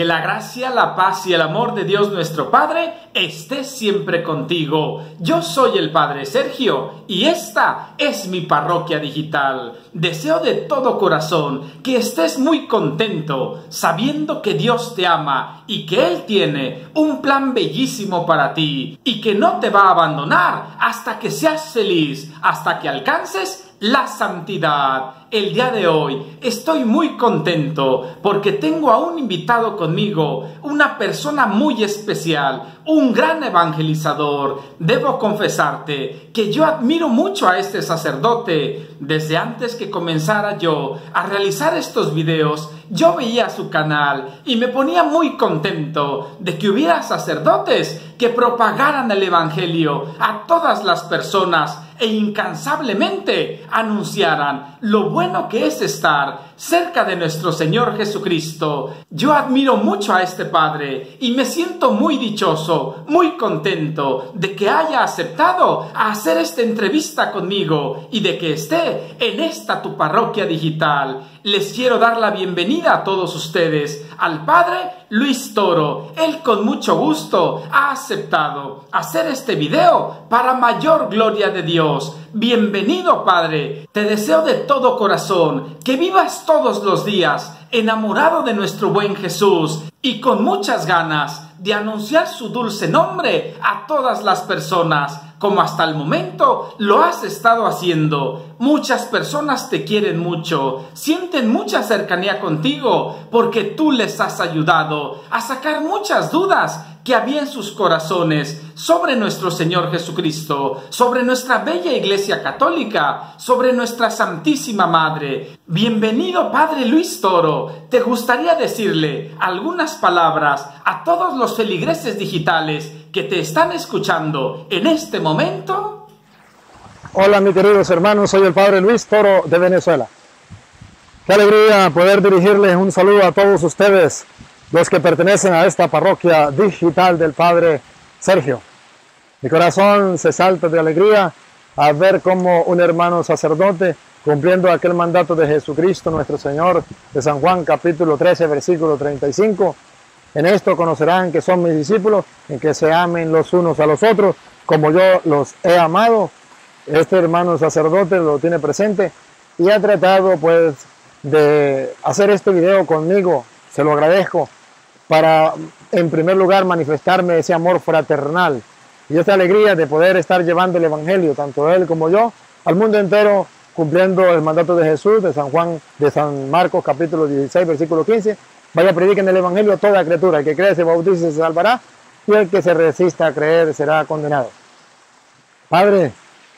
Que la gracia, la paz y el amor de Dios nuestro Padre esté siempre contigo. Yo soy el Padre Sergio y esta es mi parroquia digital. Deseo de todo corazón que estés muy contento sabiendo que Dios te ama y que Él tiene un plan bellísimo para ti y que no te va a abandonar hasta que seas feliz, hasta que alcances la santidad. El día de hoy estoy muy contento porque tengo a un invitado conmigo, una persona muy especial, un gran evangelizador. Debo confesarte que yo admiro mucho a este sacerdote. Desde antes que comenzara yo a realizar estos videos, yo veía su canal y me ponía muy contento de que hubiera sacerdotes que propagaran el Evangelio a todas las personas e incansablemente anunciaran lo bueno que es estar cerca de nuestro Señor Jesucristo. Yo admiro mucho a este Padre y me siento muy dichoso, muy contento de que haya aceptado hacer esta entrevista conmigo y de que esté en esta tu parroquia digital. Les quiero dar la bienvenida a todos ustedes al Padre Luis Toro. Él con mucho gusto ha aceptado hacer este video para mayor gloria de Dios. Bienvenido Padre. Te deseo de todo corazón que vivas todos los días enamorado de nuestro buen Jesús y con muchas ganas de anunciar su dulce nombre a todas las personas como hasta el momento lo has estado haciendo. Muchas personas te quieren mucho, sienten mucha cercanía contigo porque tú les has ayudado a sacar muchas dudas que había en sus corazones sobre nuestro Señor Jesucristo, sobre nuestra bella Iglesia Católica, sobre nuestra Santísima Madre. Bienvenido Padre Luis Toro. ¿Te gustaría decirle algunas palabras a todos los feligreses digitales que te están escuchando en este momento? Hola mis queridos hermanos, soy el Padre Luis Toro de Venezuela. Qué alegría poder dirigirles un saludo a todos ustedes, los que pertenecen a esta parroquia digital del Padre Sergio. Mi corazón se salta de alegría al ver cómo un hermano sacerdote, cumpliendo aquel mandato de Jesucristo nuestro Señor, de San Juan capítulo 13, versículo 35, en esto conocerán que son mis discípulos, en que se amen los unos a los otros, como yo los he amado. Este hermano sacerdote lo tiene presente y ha tratado pues de hacer este video conmigo. Se lo agradezco para en primer lugar manifestarme ese amor fraternal y esta alegría de poder estar llevando el Evangelio, tanto él como yo, al mundo entero, cumpliendo el mandato de Jesús, de San Juan, de San Marcos capítulo 16, versículo 15, Vaya, prediquen el Evangelio a toda criatura. El que cree, se bautice, se salvará. Y el que se resista a creer será condenado. Padre,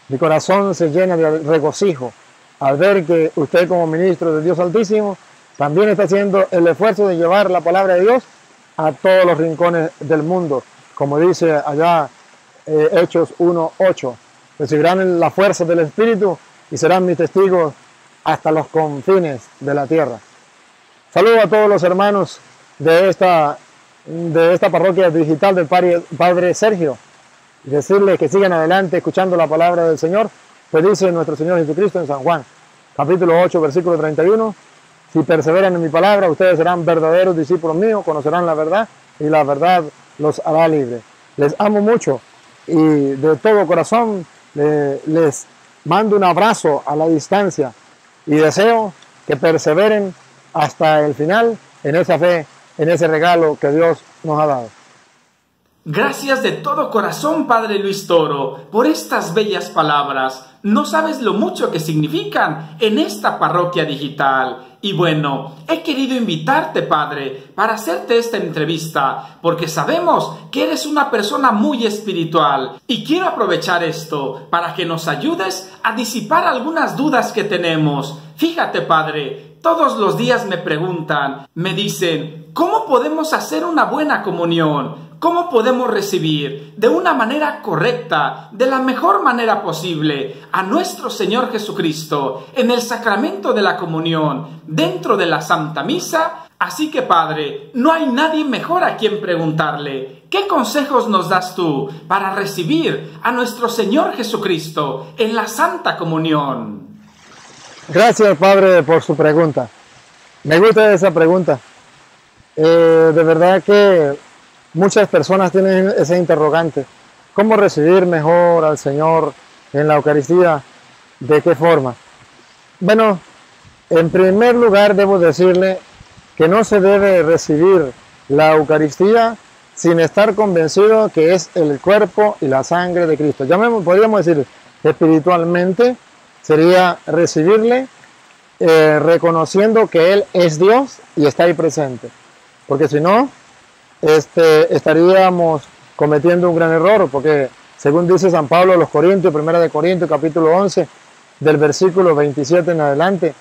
mi corazón se llena de regocijo al ver que usted como ministro de Dios Altísimo también está haciendo el esfuerzo de llevar la palabra de Dios a todos los rincones del mundo. Como dice allá eh, Hechos 1.8, recibirán la fuerza del Espíritu y serán mis testigos hasta los confines de la tierra. Saludo a todos los hermanos de esta, de esta parroquia digital del Padre Sergio y decirles que sigan adelante escuchando la palabra del Señor, pues dice nuestro Señor Jesucristo en San Juan, capítulo 8, versículo 31, si perseveran en mi palabra, ustedes serán verdaderos discípulos míos, conocerán la verdad y la verdad los hará libres. Les amo mucho y de todo corazón les mando un abrazo a la distancia y deseo que perseveren hasta el final en esa fe, en ese regalo que Dios nos ha dado. Gracias de todo corazón, Padre Luis Toro, por estas bellas palabras. No sabes lo mucho que significan en esta parroquia digital. Y bueno, he querido invitarte, Padre, para hacerte esta entrevista, porque sabemos que eres una persona muy espiritual. Y quiero aprovechar esto para que nos ayudes a disipar algunas dudas que tenemos. Fíjate, Padre, todos los días me preguntan, me dicen, ¿cómo podemos hacer una buena comunión? ¿Cómo podemos recibir de una manera correcta, de la mejor manera posible, a nuestro Señor Jesucristo en el sacramento de la comunión, dentro de la Santa Misa? Así que Padre, no hay nadie mejor a quien preguntarle, ¿qué consejos nos das tú para recibir a nuestro Señor Jesucristo en la Santa Comunión? Gracias, Padre, por su pregunta. Me gusta esa pregunta, Eh, de verdad que muchas personas tienen ese interrogante. ¿Cómo recibir mejor al Señor en la Eucaristía? ¿De qué forma? Bueno, en primer lugar debo decirle que no se debe recibir la Eucaristía sin estar convencido que es el cuerpo y la sangre de Cristo. Ya podríamos decir espiritualmente, sería recibirle eh, reconociendo que Él es Dios y está ahí presente. Porque si no, este, estaríamos cometiendo un gran error, porque según dice San Pablo a los Corintios, primera de Corintios, capítulo 11, del versículo 27 en adelante,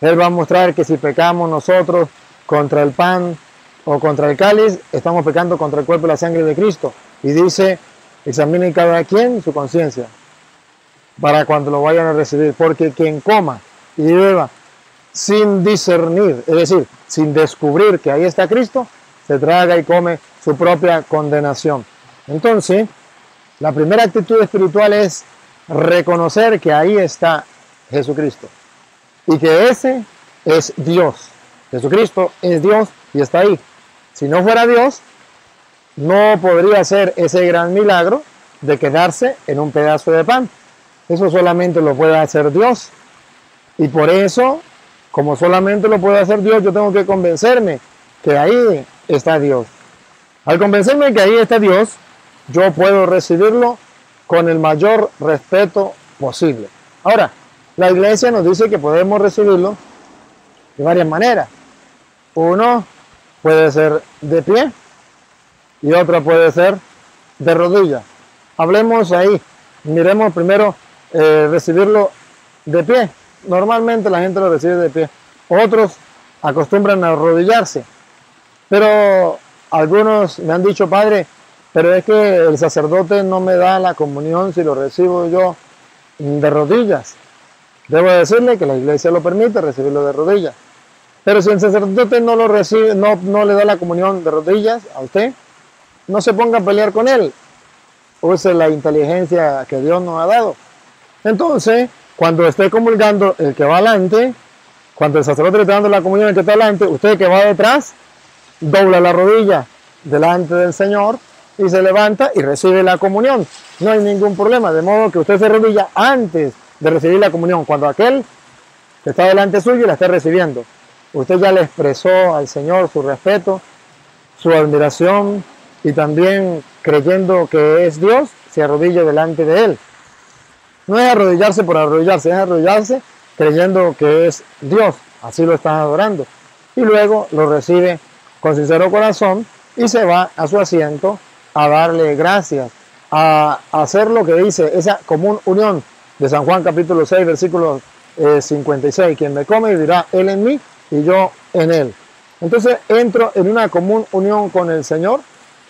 Él va a mostrar que si pecamos nosotros contra el pan o contra el cáliz, estamos pecando contra el cuerpo y la sangre de Cristo. Y dice, examinen cada quien su conciencia para cuando lo vayan a recibir, porque quien coma y beba sin discernir, es decir, sin descubrir que ahí está Cristo, se traga y come su propia condenación. Entonces, la primera actitud espiritual es reconocer que ahí está Jesucristo y que ese es Dios. Jesucristo es Dios y está ahí. Si no fuera Dios, no podría ser ese gran milagro de quedarse en un pedazo de pan. Eso solamente lo puede hacer Dios. Y por eso, como solamente lo puede hacer Dios, yo tengo que convencerme que ahí está Dios. Al convencerme que ahí está Dios, yo puedo recibirlo con el mayor respeto posible. Ahora, la iglesia nos dice que podemos recibirlo de varias maneras. Uno puede ser de pie y otro puede ser de rodilla. Hablemos ahí. Miremos primero eh, recibirlo de pie. Normalmente la gente lo recibe de pie. Otros acostumbran a arrodillarse. Pero algunos me han dicho, padre, pero es que el sacerdote no me da la comunión si lo recibo yo de rodillas. Debo decirle que la iglesia lo permite recibirlo de rodillas. Pero si el sacerdote no lo recibe, no, no le da la comunión de rodillas a usted, no se ponga a pelear con él. Use la inteligencia que Dios nos ha dado. Entonces, cuando esté comulgando el que va adelante, cuando el sacerdote le está dando la comunión el que está adelante, usted que va detrás, dobla la rodilla delante del Señor y se levanta y recibe la comunión. No hay ningún problema, de modo que usted se rodilla antes de recibir la comunión, cuando aquel que está delante suyo la esté recibiendo. Usted ya le expresó al Señor su respeto, su admiración y también creyendo que es Dios, se arrodilla delante de Él. No es arrodillarse por arrodillarse, es arrodillarse creyendo que es Dios. Así lo están adorando. Y luego lo recibe con sincero corazón y se va a su asiento a darle gracias, a hacer lo que dice esa común unión de San Juan capítulo 6, versículo 56. Eh, Quien me come dirá, Él en mí y yo en Él. Entonces entro en una común unión con el Señor,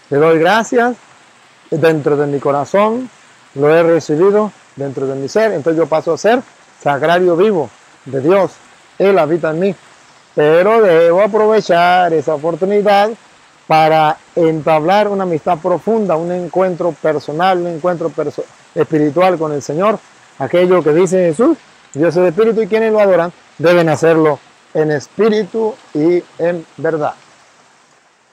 le doy gracias dentro de mi corazón, lo he recibido dentro de mi ser, entonces yo paso a ser sagrario vivo de Dios, Él habita en mí, pero debo aprovechar esa oportunidad para entablar una amistad profunda, un encuentro personal, un encuentro espiritual con el Señor, aquello que dice Jesús, Dios es espíritu y quienes lo adoran deben hacerlo en espíritu y en verdad.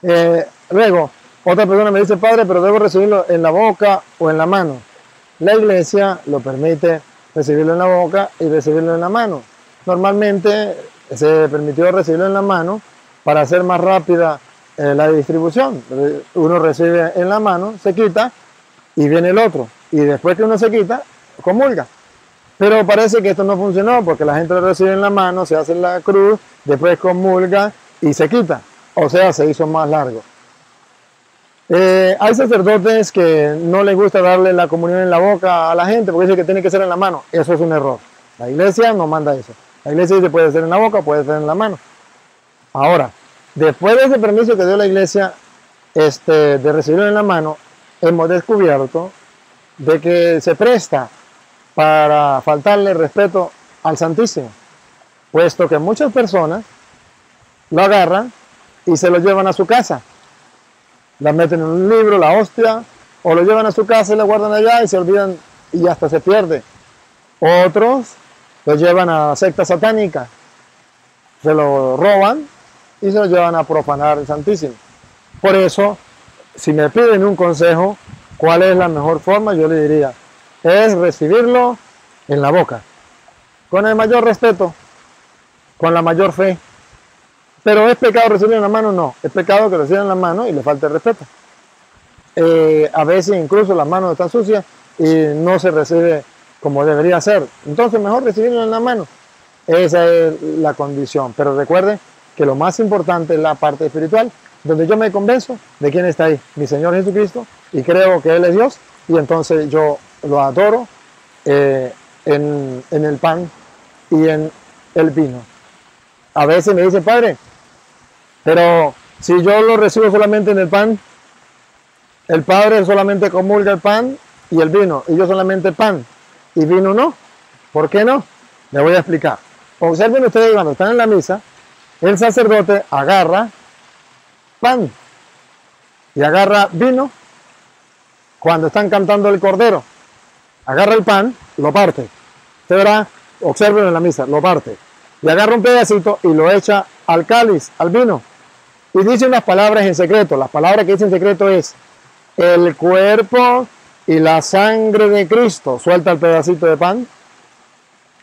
Eh, luego, otra persona me dice, Padre, pero debo recibirlo en la boca o en la mano. La iglesia lo permite recibirlo en la boca y recibirlo en la mano. Normalmente se permitió recibirlo en la mano para hacer más rápida eh, la distribución. Uno recibe en la mano, se quita y viene el otro. Y después que uno se quita, comulga. Pero parece que esto no funcionó porque la gente lo recibe en la mano, se hace la cruz, después comulga y se quita. O sea, se hizo más largo. Eh, hay sacerdotes que no les gusta darle la comunión en la boca a la gente porque dicen que tiene que ser en la mano. Eso es un error. La iglesia no manda eso. La iglesia dice puede ser en la boca, puede ser en la mano. Ahora, después de ese permiso que dio la iglesia este, de recibirlo en la mano, hemos descubierto de que se presta para faltarle respeto al Santísimo, puesto que muchas personas lo agarran y se lo llevan a su casa la meten en un libro, la hostia, o lo llevan a su casa y la guardan allá y se olvidan y hasta se pierde. Otros lo llevan a secta satánica, se lo roban y se lo llevan a profanar el Santísimo. Por eso, si me piden un consejo, ¿cuál es la mejor forma? Yo le diría, es recibirlo en la boca, con el mayor respeto, con la mayor fe. Pero es pecado recibirlo en la mano, no, es pecado que reciban en la mano y le falte el respeto. Eh, a veces incluso las manos están sucias y no se recibe como debería ser. Entonces mejor recibirlo en la mano. Esa es la condición. Pero recuerden que lo más importante es la parte espiritual, donde yo me convenzo de quién está ahí, mi Señor Jesucristo, y creo que Él es Dios, y entonces yo lo adoro eh, en, en el pan y en el vino. A veces me dice, Padre, pero si yo lo recibo solamente en el pan, el Padre solamente comulga el pan y el vino, y yo solamente pan y vino no. ¿Por qué no? Le voy a explicar. Observen ustedes cuando están en la misa, el sacerdote agarra pan y agarra vino cuando están cantando el cordero. Agarra el pan, lo parte. Usted verá, observen en la misa, lo parte. Y agarra un pedacito y lo echa al cáliz, al vino. Y dice unas palabras en secreto. Las palabras que dice en secreto es, el cuerpo y la sangre de Cristo. Suelta el pedacito de pan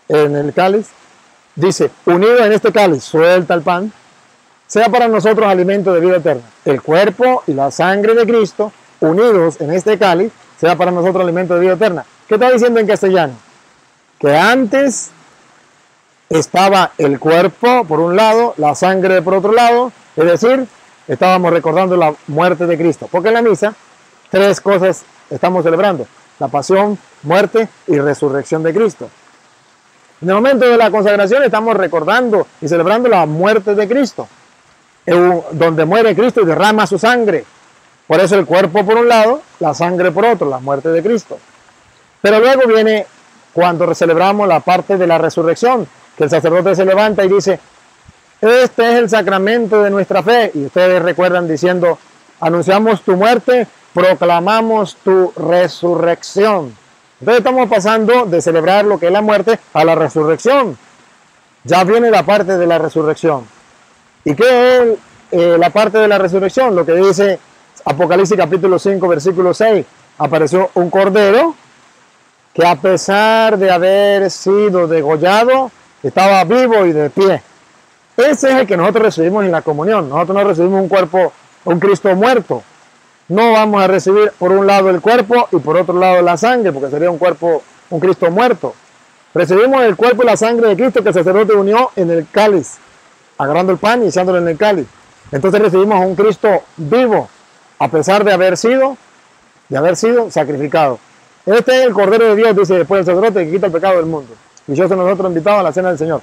en el cáliz. Dice, unido en este cáliz, suelta el pan, sea para nosotros alimento de vida eterna. El cuerpo y la sangre de Cristo, unidos en este cáliz, sea para nosotros alimento de vida eterna. ¿Qué está diciendo en castellano? Que antes estaba el cuerpo por un lado, la sangre por otro lado, es decir, estábamos recordando la muerte de Cristo. Porque en la misa Tres cosas estamos celebrando. La pasión, muerte y resurrección de Cristo. En el momento de la consagración estamos recordando y celebrando la muerte de Cristo, donde muere Cristo y derrama su sangre. Por eso el cuerpo por un lado, la sangre por otro, la muerte de Cristo. Pero luego viene cuando celebramos la parte de la resurrección, que el sacerdote se levanta y dice, este es el sacramento de nuestra fe. Y ustedes recuerdan diciendo, anunciamos tu muerte proclamamos tu resurrección. Entonces estamos pasando de celebrar lo que es la muerte a la resurrección. Ya viene la parte de la resurrección. ¿Y qué es eh, la parte de la resurrección? Lo que dice Apocalipsis capítulo 5, versículo 6. Apareció un cordero que a pesar de haber sido degollado, estaba vivo y de pie. Ese es el que nosotros recibimos en la comunión. Nosotros no recibimos un cuerpo, un Cristo muerto no vamos a recibir por un lado el cuerpo y por otro lado la sangre, porque sería un cuerpo, un Cristo muerto. Recibimos el cuerpo y la sangre de Cristo que el sacerdote unió en el cáliz, agarrando el pan y echándolo en el cáliz. Entonces recibimos un Cristo vivo, a pesar de haber sido, de haber sido sacrificado. Este es el Cordero de Dios, dice después el sacerdote, que quita el pecado del mundo. Y yo soy nosotros invitados a la cena del Señor.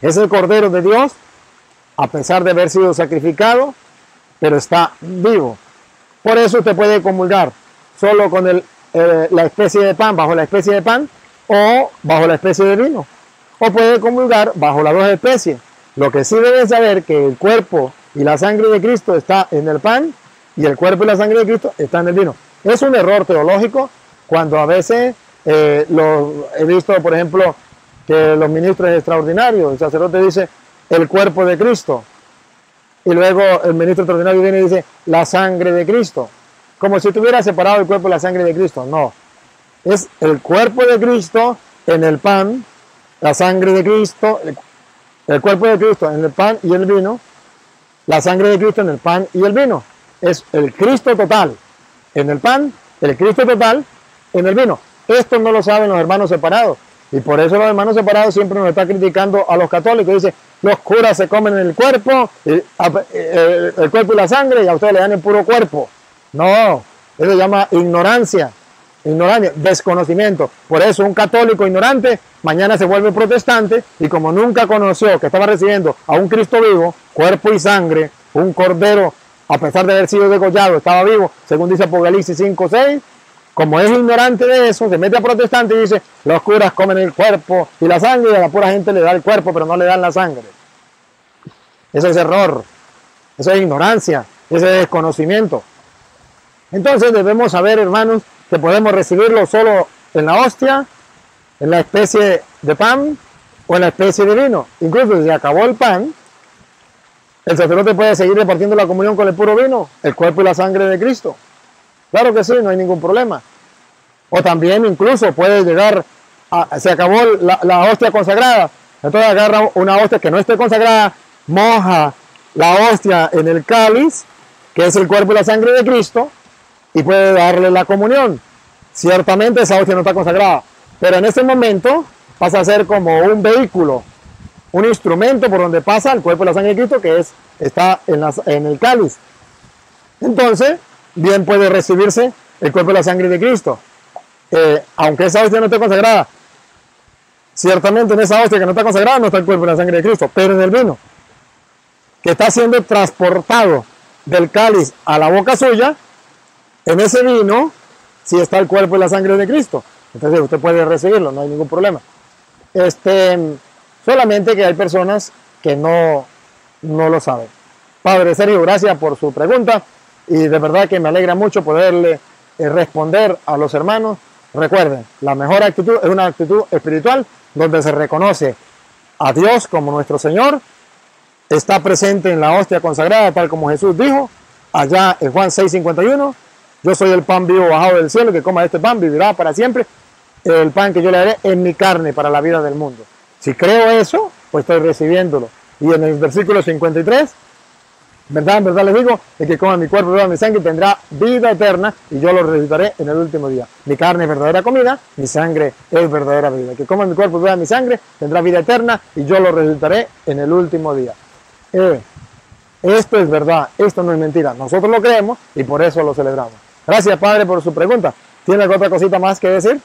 Es el Cordero de Dios, a pesar de haber sido sacrificado, pero está vivo. Por eso usted puede comulgar solo con eh, la especie de pan, bajo la especie de pan, o bajo la especie de vino. O puede comulgar bajo las dos especies. Lo que sí debe saber que el cuerpo y la sangre de Cristo está en el pan y el cuerpo y la sangre de Cristo está en el vino. Es un error teológico cuando a veces eh, he visto, por ejemplo, que los ministros extraordinarios, el sacerdote dice el cuerpo de Cristo y luego el ministro extraordinario viene y dice la sangre de Cristo, como si tuviera separado el cuerpo y la sangre de Cristo. No, es el cuerpo de Cristo en el pan, la sangre de Cristo, el cuerpo de Cristo en el pan y el vino, la sangre de Cristo en el pan y el vino. Es el Cristo total en el pan, el Cristo total en el vino. Esto no lo saben los hermanos separados. Y por eso los hermanos separados siempre nos están criticando a los católicos. Dice, los curas se comen el cuerpo, el, cuerpo y la sangre, y a ustedes le dan el puro cuerpo. No, eso se llama ignorancia, ignorancia, desconocimiento. Por eso un católico ignorante mañana se vuelve protestante y como nunca conoció que estaba recibiendo a un Cristo vivo, cuerpo y sangre, un cordero, a pesar de haber sido degollado, estaba vivo, según dice Apocalipsis 5, 6, como es ignorante de eso, se mete a protestante y dice, los curas comen el cuerpo y la sangre, y a la pura gente le da el cuerpo, pero no le dan la sangre. Eso es error, eso es ignorancia, eso es desconocimiento. Entonces debemos saber, hermanos, que podemos recibirlo solo en la hostia, en la especie de pan o en la especie de vino. Incluso si se acabó el pan, ¿El sacerdote puede seguir repartiendo la comunión con el puro vino, el cuerpo y la sangre de Cristo? Claro que sí, no hay ningún problema. O también incluso puede llegar, a, se acabó la, hostia consagrada, entonces agarra una hostia que no esté consagrada, moja la hostia en el cáliz, que es el cuerpo y la sangre de Cristo, y puede darle la comunión. Ciertamente esa hostia no está consagrada, pero en este momento pasa a ser como un vehículo, un instrumento por donde pasa el cuerpo y la sangre de Cristo, que es, está en el cáliz. Entonces, bien puede recibirse el cuerpo y la sangre de Cristo. Eh, aunque esa hostia no esté consagrada, ciertamente en esa hostia que no está consagrada no está el cuerpo y la sangre de Cristo, pero en el vino, que está siendo transportado del cáliz a la boca suya, en ese vino sí está el cuerpo y la sangre de Cristo. Entonces usted puede recibirlo, no hay ningún problema. Este, solamente que hay personas que no, no lo saben. Padre Sergio, gracias por su pregunta y de verdad que me alegra mucho poderle eh, responder a los hermanos. Recuerden, la mejor actitud es una actitud espiritual donde se reconoce a Dios como nuestro Señor, está presente en la hostia consagrada, tal como Jesús dijo, allá en Juan 6:51, yo soy el pan vivo bajado del cielo, que coma este pan vivirá para siempre, el pan que yo le daré en mi carne para la vida del mundo. Si creo eso, pues estoy recibiéndolo. Y en el versículo 53, verdad, en verdad les digo, el que coma mi cuerpo y beba mi sangre tendrá vida eterna y yo lo resucitaré en el último día. Mi carne es verdadera comida, mi sangre es verdadera vida. El que coma mi cuerpo y beba mi sangre tendrá vida eterna y yo lo resucitaré en el último día. Eh, esto es verdad, esto no es mentira. Nosotros lo creemos y por eso lo celebramos. Gracias, Padre, por su pregunta. ¿Tiene otra cosita más que decir?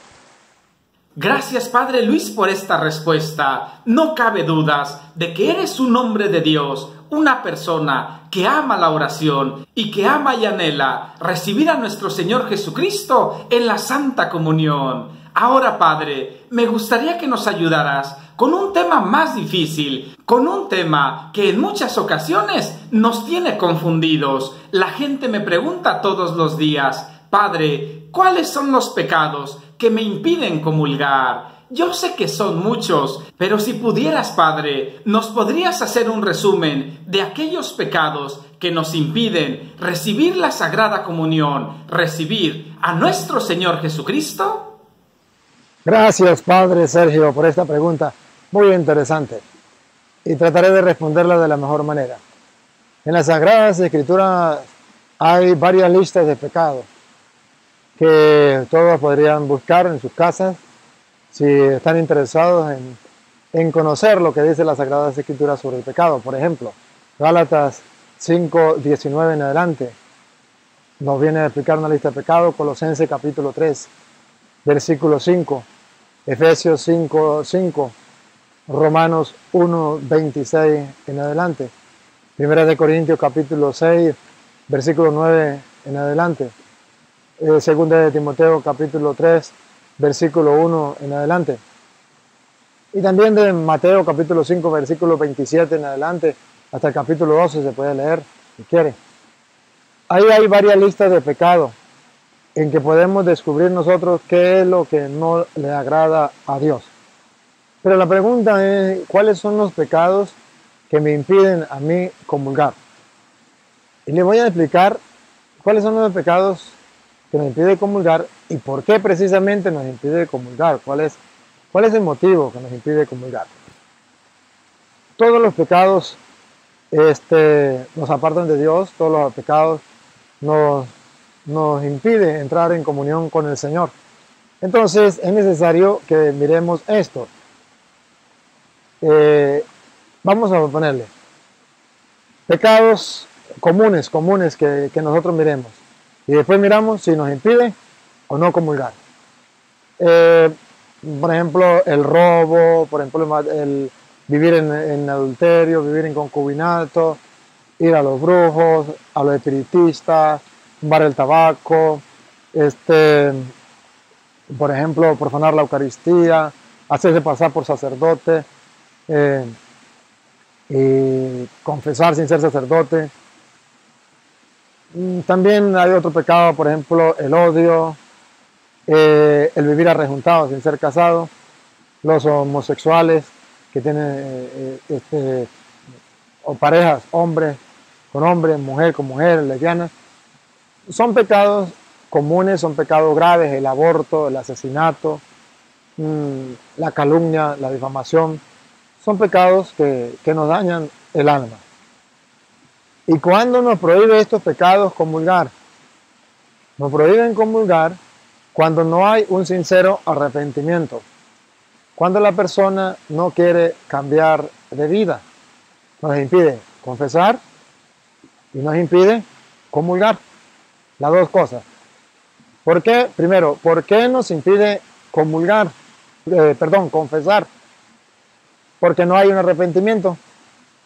Gracias, Padre Luis, por esta respuesta. No cabe dudas de que eres un hombre de Dios, una persona que ama la oración y que ama y anhela recibir a nuestro Señor Jesucristo en la Santa Comunión. Ahora, Padre, me gustaría que nos ayudaras con un tema más difícil, con un tema que en muchas ocasiones nos tiene confundidos. La gente me pregunta todos los días, Padre, ¿cuáles son los pecados que me impiden comulgar? Yo sé que son muchos, pero si pudieras, Padre, ¿nos podrías hacer un resumen de aquellos pecados que nos impiden recibir la Sagrada Comunión, recibir a nuestro Señor Jesucristo? Gracias, Padre Sergio, por esta pregunta muy interesante y trataré de responderla de la mejor manera. En las Sagradas Escrituras hay varias listas de pecados que todos podrían buscar en sus casas si están interesados en, conocer lo que dice las Sagradas Escrituras sobre el pecado. Por ejemplo, Gálatas 5, 19 en adelante nos viene a explicar una lista de pecados, Colosenses capítulo 3, versículo 5, Efesios 5, 5, Romanos 1, 26 en adelante. Primera de Corintios capítulo 6, versículo 9 en adelante. Eh, segunda de Timoteo capítulo 3, versículo 1 en adelante. Y también de Mateo capítulo 5, versículo 27 en adelante, hasta el capítulo 12 se puede leer si quiere. Ahí hay varias listas de pecados en que podemos descubrir nosotros qué es lo que no le agrada a Dios. Pero la pregunta es, ¿cuáles son los pecados que me impiden a mí comulgar? Y le voy a explicar cuáles son los pecados que nos impiden comulgar y por qué precisamente nos impide comulgar, cuál es, cuál es el motivo que nos impide comulgar. Todos los pecados este, nos apartan de Dios, todos los pecados nos, nos impiden entrar en comunión con el Señor. Entonces es necesario que miremos esto. Eh, vamos a ponerle pecados comunes, comunes que, nosotros miremos. Y después miramos si nos impide o no comulgar. Eh, por ejemplo, el robo, por ejemplo, el vivir en, adulterio, vivir en concubinato, ir a los brujos, a los espiritistas, fumar el tabaco, este, por ejemplo, profanar la Eucaristía, hacerse pasar por sacerdote, eh, y confesar sin ser sacerdote. Mm, también hay otro pecado, por ejemplo, el odio, eh, el vivir arrejuntado sin ser casado, los homosexuales que tienen eh, este, o parejas, hombre con hombre, mujer con mujer, lesbianas, son pecados comunes, son pecados graves, el aborto, el asesinato, mm, la calumnia, la difamación, son pecados que, que nos dañan el alma. ¿Y cuando nos prohíbe estos pecados comulgar? Nos prohíben comulgar cuando no hay un sincero arrepentimiento, cuando la persona no quiere cambiar de vida, nos impide confesar y nos impide comulgar. Las dos cosas. ¿Por qué? Primero, ¿por qué nos impide comulgar? Eh, perdón, confesar. Porque no hay un arrepentimiento.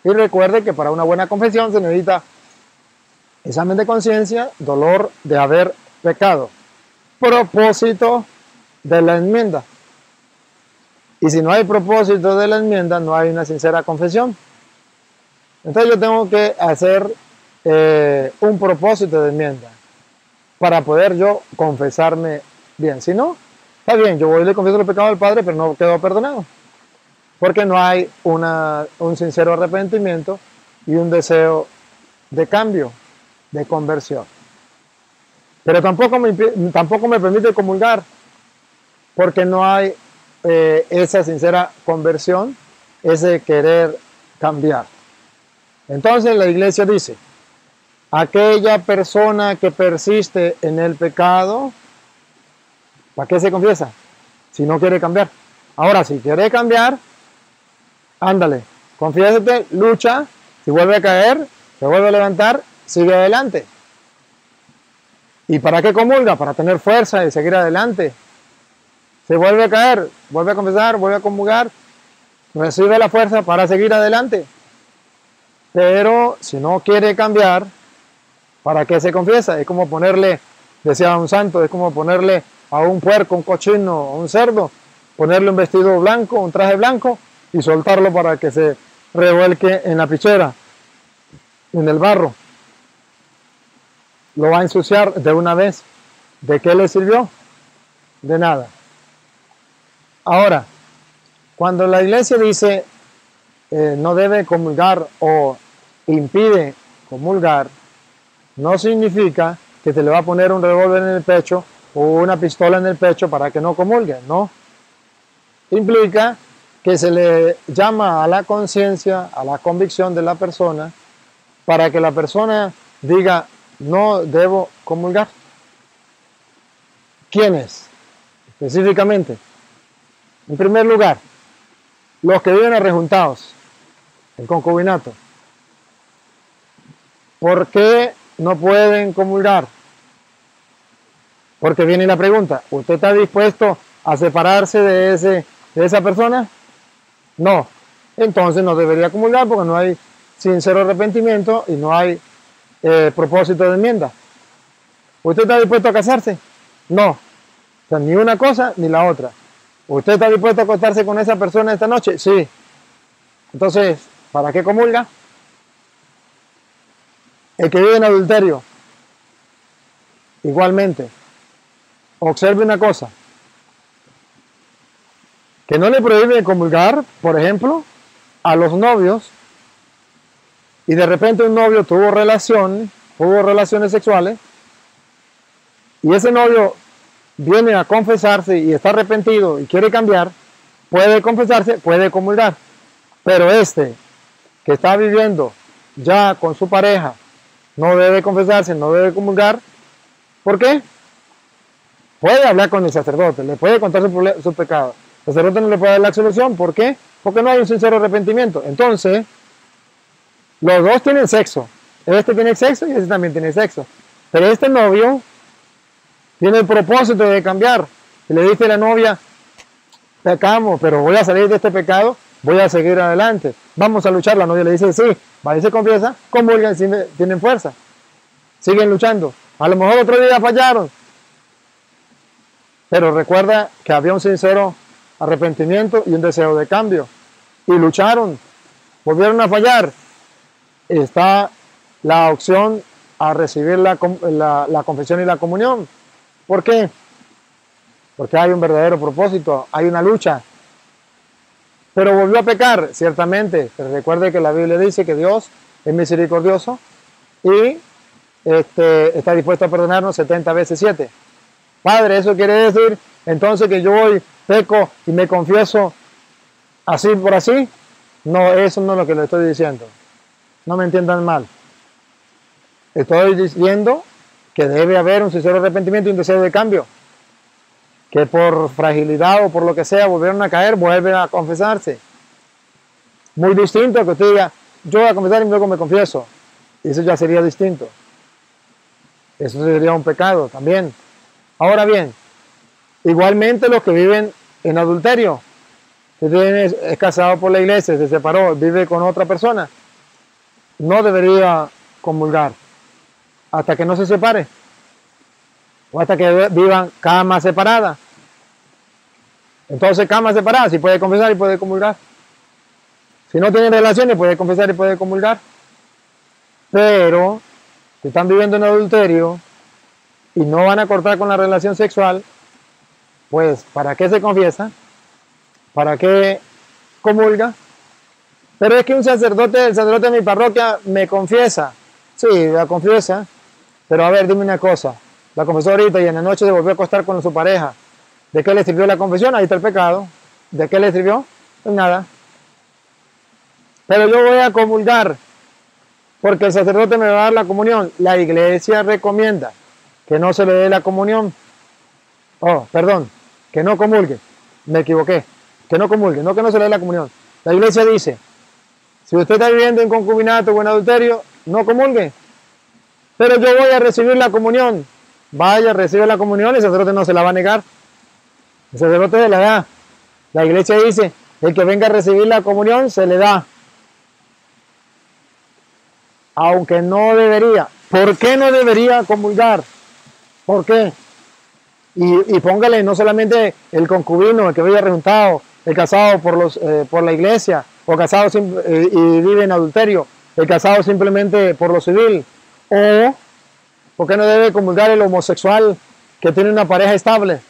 Y recuerde que para una buena confesión se necesita examen de conciencia, dolor de haber pecado, propósito de la enmienda. Y si no hay propósito de la enmienda, no hay una sincera confesión. Entonces yo tengo que hacer eh, un propósito de enmienda para poder yo confesarme bien. Si no, está bien, yo voy y le confieso el pecado al Padre, pero no quedo perdonado. Porque no hay una, un sincero arrepentimiento y un deseo de cambio, de conversión. Pero tampoco me, tampoco me permite comulgar, porque no hay eh, esa sincera conversión, ese querer cambiar. Entonces la iglesia dice, aquella persona que persiste en el pecado, ¿para qué se confiesa? Si no quiere cambiar. Ahora, si quiere cambiar, ándale, confiésate, lucha, si vuelve a caer, se vuelve a levantar, sigue adelante. ¿Y para qué comulga? Para tener fuerza y seguir adelante. Se vuelve a caer, vuelve a confesar, vuelve a comulgar, recibe la fuerza para seguir adelante. Pero si no quiere cambiar, ¿Para qué se confiesa? Es como ponerle, decía un santo, es como ponerle a un puerco, un cochino, un cerdo, ponerle un vestido blanco, un traje blanco y soltarlo para que se revuelque en la pichera, en el barro. Lo va a ensuciar de una vez. ¿De qué le sirvió? De nada. Ahora, cuando la iglesia dice eh, no debe comulgar o impide comulgar, no significa que te le va a poner un revólver en el pecho o una pistola en el pecho para que no comulgue, no. Implica que se le llama a la conciencia, a la convicción de la persona, para que la persona diga, no debo comulgar. ¿Quiénes? Específicamente. En primer lugar, los que viven arrejuntados, el concubinato. ¿Por qué no pueden comulgar. Porque viene la pregunta, ¿usted está dispuesto a separarse de, ese, de esa persona? No. Entonces no debería comulgar porque no hay sincero arrepentimiento y no hay eh, propósito de enmienda. ¿Usted está dispuesto a casarse? No. O sea, ni una cosa ni la otra. ¿Usted está dispuesto a acostarse con esa persona esta noche? Sí. Entonces, ¿para qué comulga? El que vive en adulterio, igualmente, observe una cosa, que no le prohíbe comulgar, por ejemplo, a los novios, y de repente un novio tuvo relación, tuvo relaciones sexuales, y ese novio viene a confesarse y está arrepentido y quiere cambiar, puede confesarse, puede comulgar. Pero este que está viviendo ya con su pareja no debe confesarse, no debe comulgar. ¿Por qué? Puede hablar con el sacerdote, le puede contar su, pecado. El sacerdote no le puede dar la absolución. ¿Por qué? Porque no hay un sincero arrepentimiento. Entonces, los dos tienen sexo. Este tiene sexo y este también tiene sexo. Pero este novio tiene el propósito de cambiar. Y le dice a la novia, pecamos, pero voy a salir de este pecado, voy a seguir adelante. Vamos a luchar. La novia le dice, sí, va y se confiesa, comulgan y tienen fuerza. Siguen luchando. A lo mejor otro día fallaron. Pero recuerda que había un sincero arrepentimiento y un deseo de cambio. Y lucharon. Volvieron a fallar. Está la opción a recibir la, la confesión y la comunión. ¿Por qué? Porque hay un verdadero propósito, hay una lucha. pero volvió a pecar, ciertamente. Pero recuerde que la Biblia dice que Dios es misericordioso y este, está dispuesto a perdonarnos 70 veces 7. Padre, eso quiere decir entonces que yo voy, peco y me confieso así por así. No, eso no es lo que le estoy diciendo. No me entiendan mal. Estoy diciendo que debe haber un sincero arrepentimiento y un deseo de cambio. Que por fragilidad o por lo que sea volvieron a caer, vuelven a confesarse. Muy distinto a que usted diga, yo voy a confesar y luego me confieso. Eso ya sería distinto. Eso sería un pecado también. Ahora bien, igualmente los que viven en adulterio, que es casado por la iglesia, se separó, vive con otra persona, no debería comulgar hasta que no se separe o hasta que vivan cama separada. Entonces, cama separada, si puede confesar y puede comulgar. Si no tienen relaciones, puede confesar y puede comulgar. Pero, si están viviendo en adulterio y no van a cortar con la relación sexual, pues, ¿para qué se confiesa? ¿Para qué comulga? Pero es que un sacerdote, el sacerdote de mi parroquia me confiesa. Sí, la confiesa. Pero a ver, dime una cosa. La confesó ahorita y en la noche se volvió a acostar con su pareja. ¿De qué le sirvió la confesión? Ahí está el pecado. ¿De qué le sirvió? Pues nada. Pero yo voy a comulgar porque el sacerdote me va a dar la comunión. La iglesia recomienda que no se le dé la comunión. Oh, perdón, que no comulgue. Me equivoqué. Que no comulgue, no que no se le dé la comunión. La iglesia dice, si usted está viviendo en concubinato o en adulterio, no comulgue. Pero yo voy a recibir la comunión. Vaya, recibe la comunión el sacerdote no se la va a negar. El sacerdote se la da. La iglesia dice, el que venga a recibir la comunión se le da aunque no debería. ¿Por qué no debería comulgar? ¿Por qué? Y, póngale no solamente el concubino, el que había resultado, el casado por, los, eh, por la iglesia, o casado eh, y vive en adulterio, el casado simplemente por lo civil, o ¿por qué no debe comulgar el homosexual que tiene una pareja estable?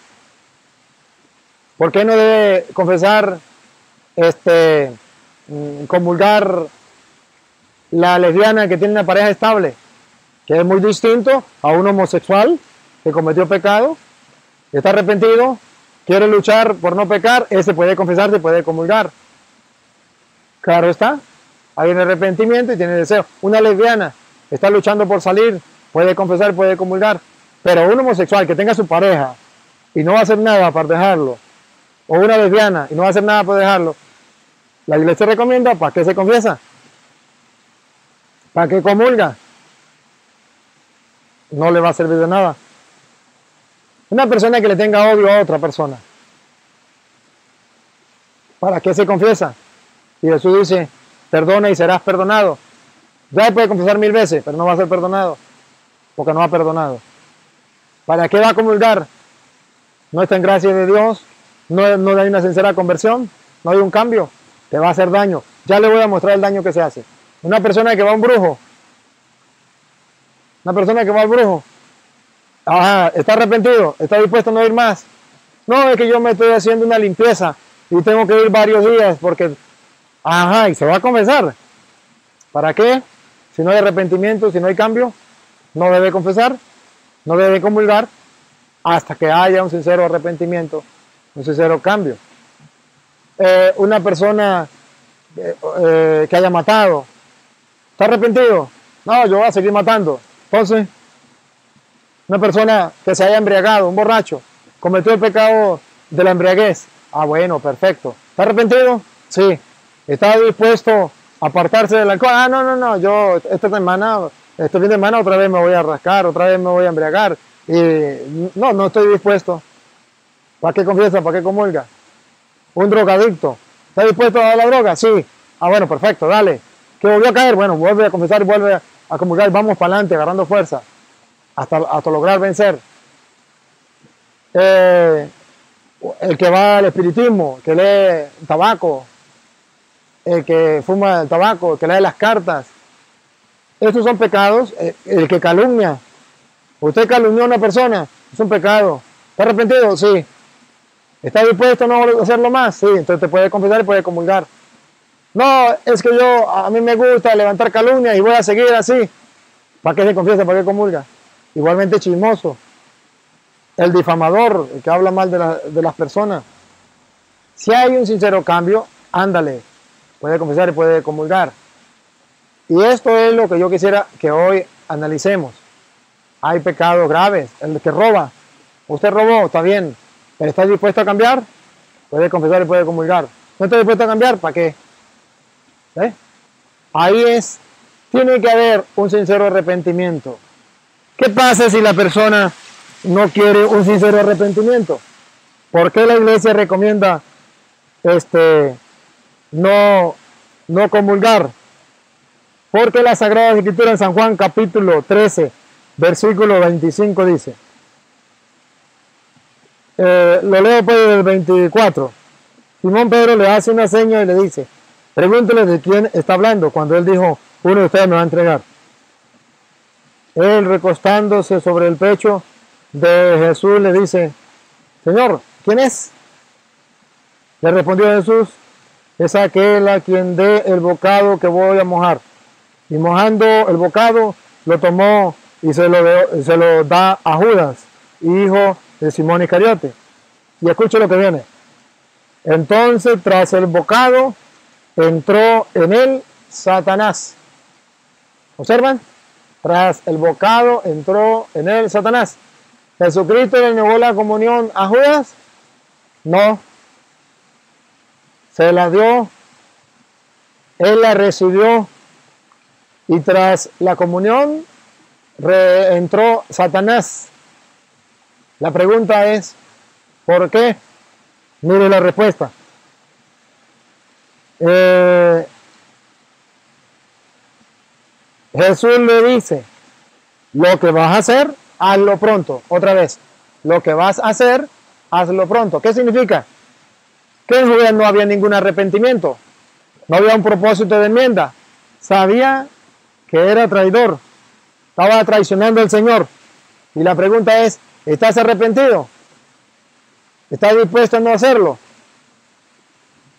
¿Por qué no debe confesar, este, mm, comulgar la lesbiana que tiene una pareja estable, que es muy distinto a un homosexual que cometió pecado, está arrepentido, quiere luchar por no pecar, ese puede confesarse, puede comulgar. Claro está, hay un arrepentimiento y tiene deseo. Una lesbiana está luchando por salir, puede confesar, puede comulgar. Pero un homosexual que tenga su pareja y no va a hacer nada para dejarlo, o una lesbiana y no va a hacer nada para dejarlo, la iglesia recomienda para que se confiesa ¿Para qué comulga? No le va a servir de nada. Una persona que le tenga odio a otra persona. ¿Para qué se confiesa? Y Jesús dice, perdona y serás perdonado. Ya puede confesar mil veces, pero no va a ser perdonado, porque no ha perdonado. ¿Para qué va a comulgar? No está en gracia de Dios, no, no hay una sincera conversión, no hay un cambio, te va a hacer daño. Ya le voy a mostrar el daño que se hace. Una persona que va a un brujo. Una persona que va al brujo. Ajá, está arrepentido, está dispuesto a no ir más. No, es que yo me estoy haciendo una limpieza y tengo que ir varios días porque, ajá, y se va a confesar. ¿Para qué? Si no hay arrepentimiento, si no hay cambio, no debe confesar, no debe comulgar hasta que haya un sincero arrepentimiento, un sincero cambio. Eh, una persona eh, eh, que haya matado, ¿Está arrepentido? No, yo voy a seguir matando. Entonces, una persona que se haya embriagado, un borracho, cometió el pecado de la embriaguez. Ah, bueno, perfecto. ¿Está arrepentido? Sí. ¿Está dispuesto a apartarse del alcohol? Ah, no, no, no. Yo esta semana, este fin de semana otra vez me voy a rascar, otra vez me voy a embriagar. Y no, no estoy dispuesto. ¿Para qué confiesa? ¿Para qué comulga? Un drogadicto. ¿Está dispuesto a dar la droga? Sí. Ah, bueno, perfecto, dale que volvió a caer, bueno, vuelve a confesar vuelve a comulgar, vamos para adelante, agarrando fuerza, hasta, hasta lograr vencer. Eh, el que va al espiritismo, que lee tabaco, el que fuma el tabaco, que lee las cartas, estos son pecados. Eh, el que calumnia, usted calumnió a una persona, es un pecado. ¿Está arrepentido? Sí. ¿Está dispuesto a no hacerlo más? Sí, entonces te puede confesar y puede comulgar. No, es que yo, a mí me gusta levantar calumnia y voy a seguir así. ¿Para qué se confiesa? ¿Para qué comulga? Igualmente chismoso. El difamador, el que habla mal de, de las personas. Si hay un sincero cambio, ándale. Puede confesar y puede comulgar. Y esto es lo que yo quisiera que hoy analicemos. Hay pecados graves. El que roba. Usted robó, está bien. Pero está dispuesto a cambiar. Puede confesar y puede comulgar. ¿No está dispuesto a cambiar? ¿Para qué? ¿Eh? Ahí es. Tiene que haber un sincero arrepentimiento. ¿Qué pasa si la persona no quiere un sincero arrepentimiento? ¿Por qué la iglesia recomienda este, no, no comulgar? Porque la Sagrada Escritura en San Juan capítulo 13, versículo 25 dice, eh, lo leo pues del 24, Simón Pedro le hace una seña y le dice, pregúntele de quién está hablando cuando él dijo, uno de ustedes me va a entregar. Él recostándose sobre el pecho de Jesús le dice, Señor, ¿quién es? Le respondió Jesús, es aquel a quien dé el bocado que voy a mojar. Y mojando el bocado, lo tomó y se lo, da a Judas, hijo de Simón Iscariote. Y escuche lo que viene. Entonces, tras el bocado, entró en él Satanás. ¿Observan? Tras el bocado entró en él Satanás. ¿Jesucristo le negó la comunión a Judas? No. Se la dio. Él la recibió. Y tras la comunión entró Satanás. La pregunta es, ¿por qué? Mire la respuesta. Eh, Jesús le dice, lo que vas a hacer, hazlo pronto. Otra vez, lo que vas a hacer, hazlo pronto. ¿Qué significa? Que en Judas no había ningún arrepentimiento, no había un propósito de enmienda. Sabía que era traidor, estaba traicionando al Señor. Y la pregunta es, ¿estás arrepentido? ¿Estás dispuesto a no hacerlo?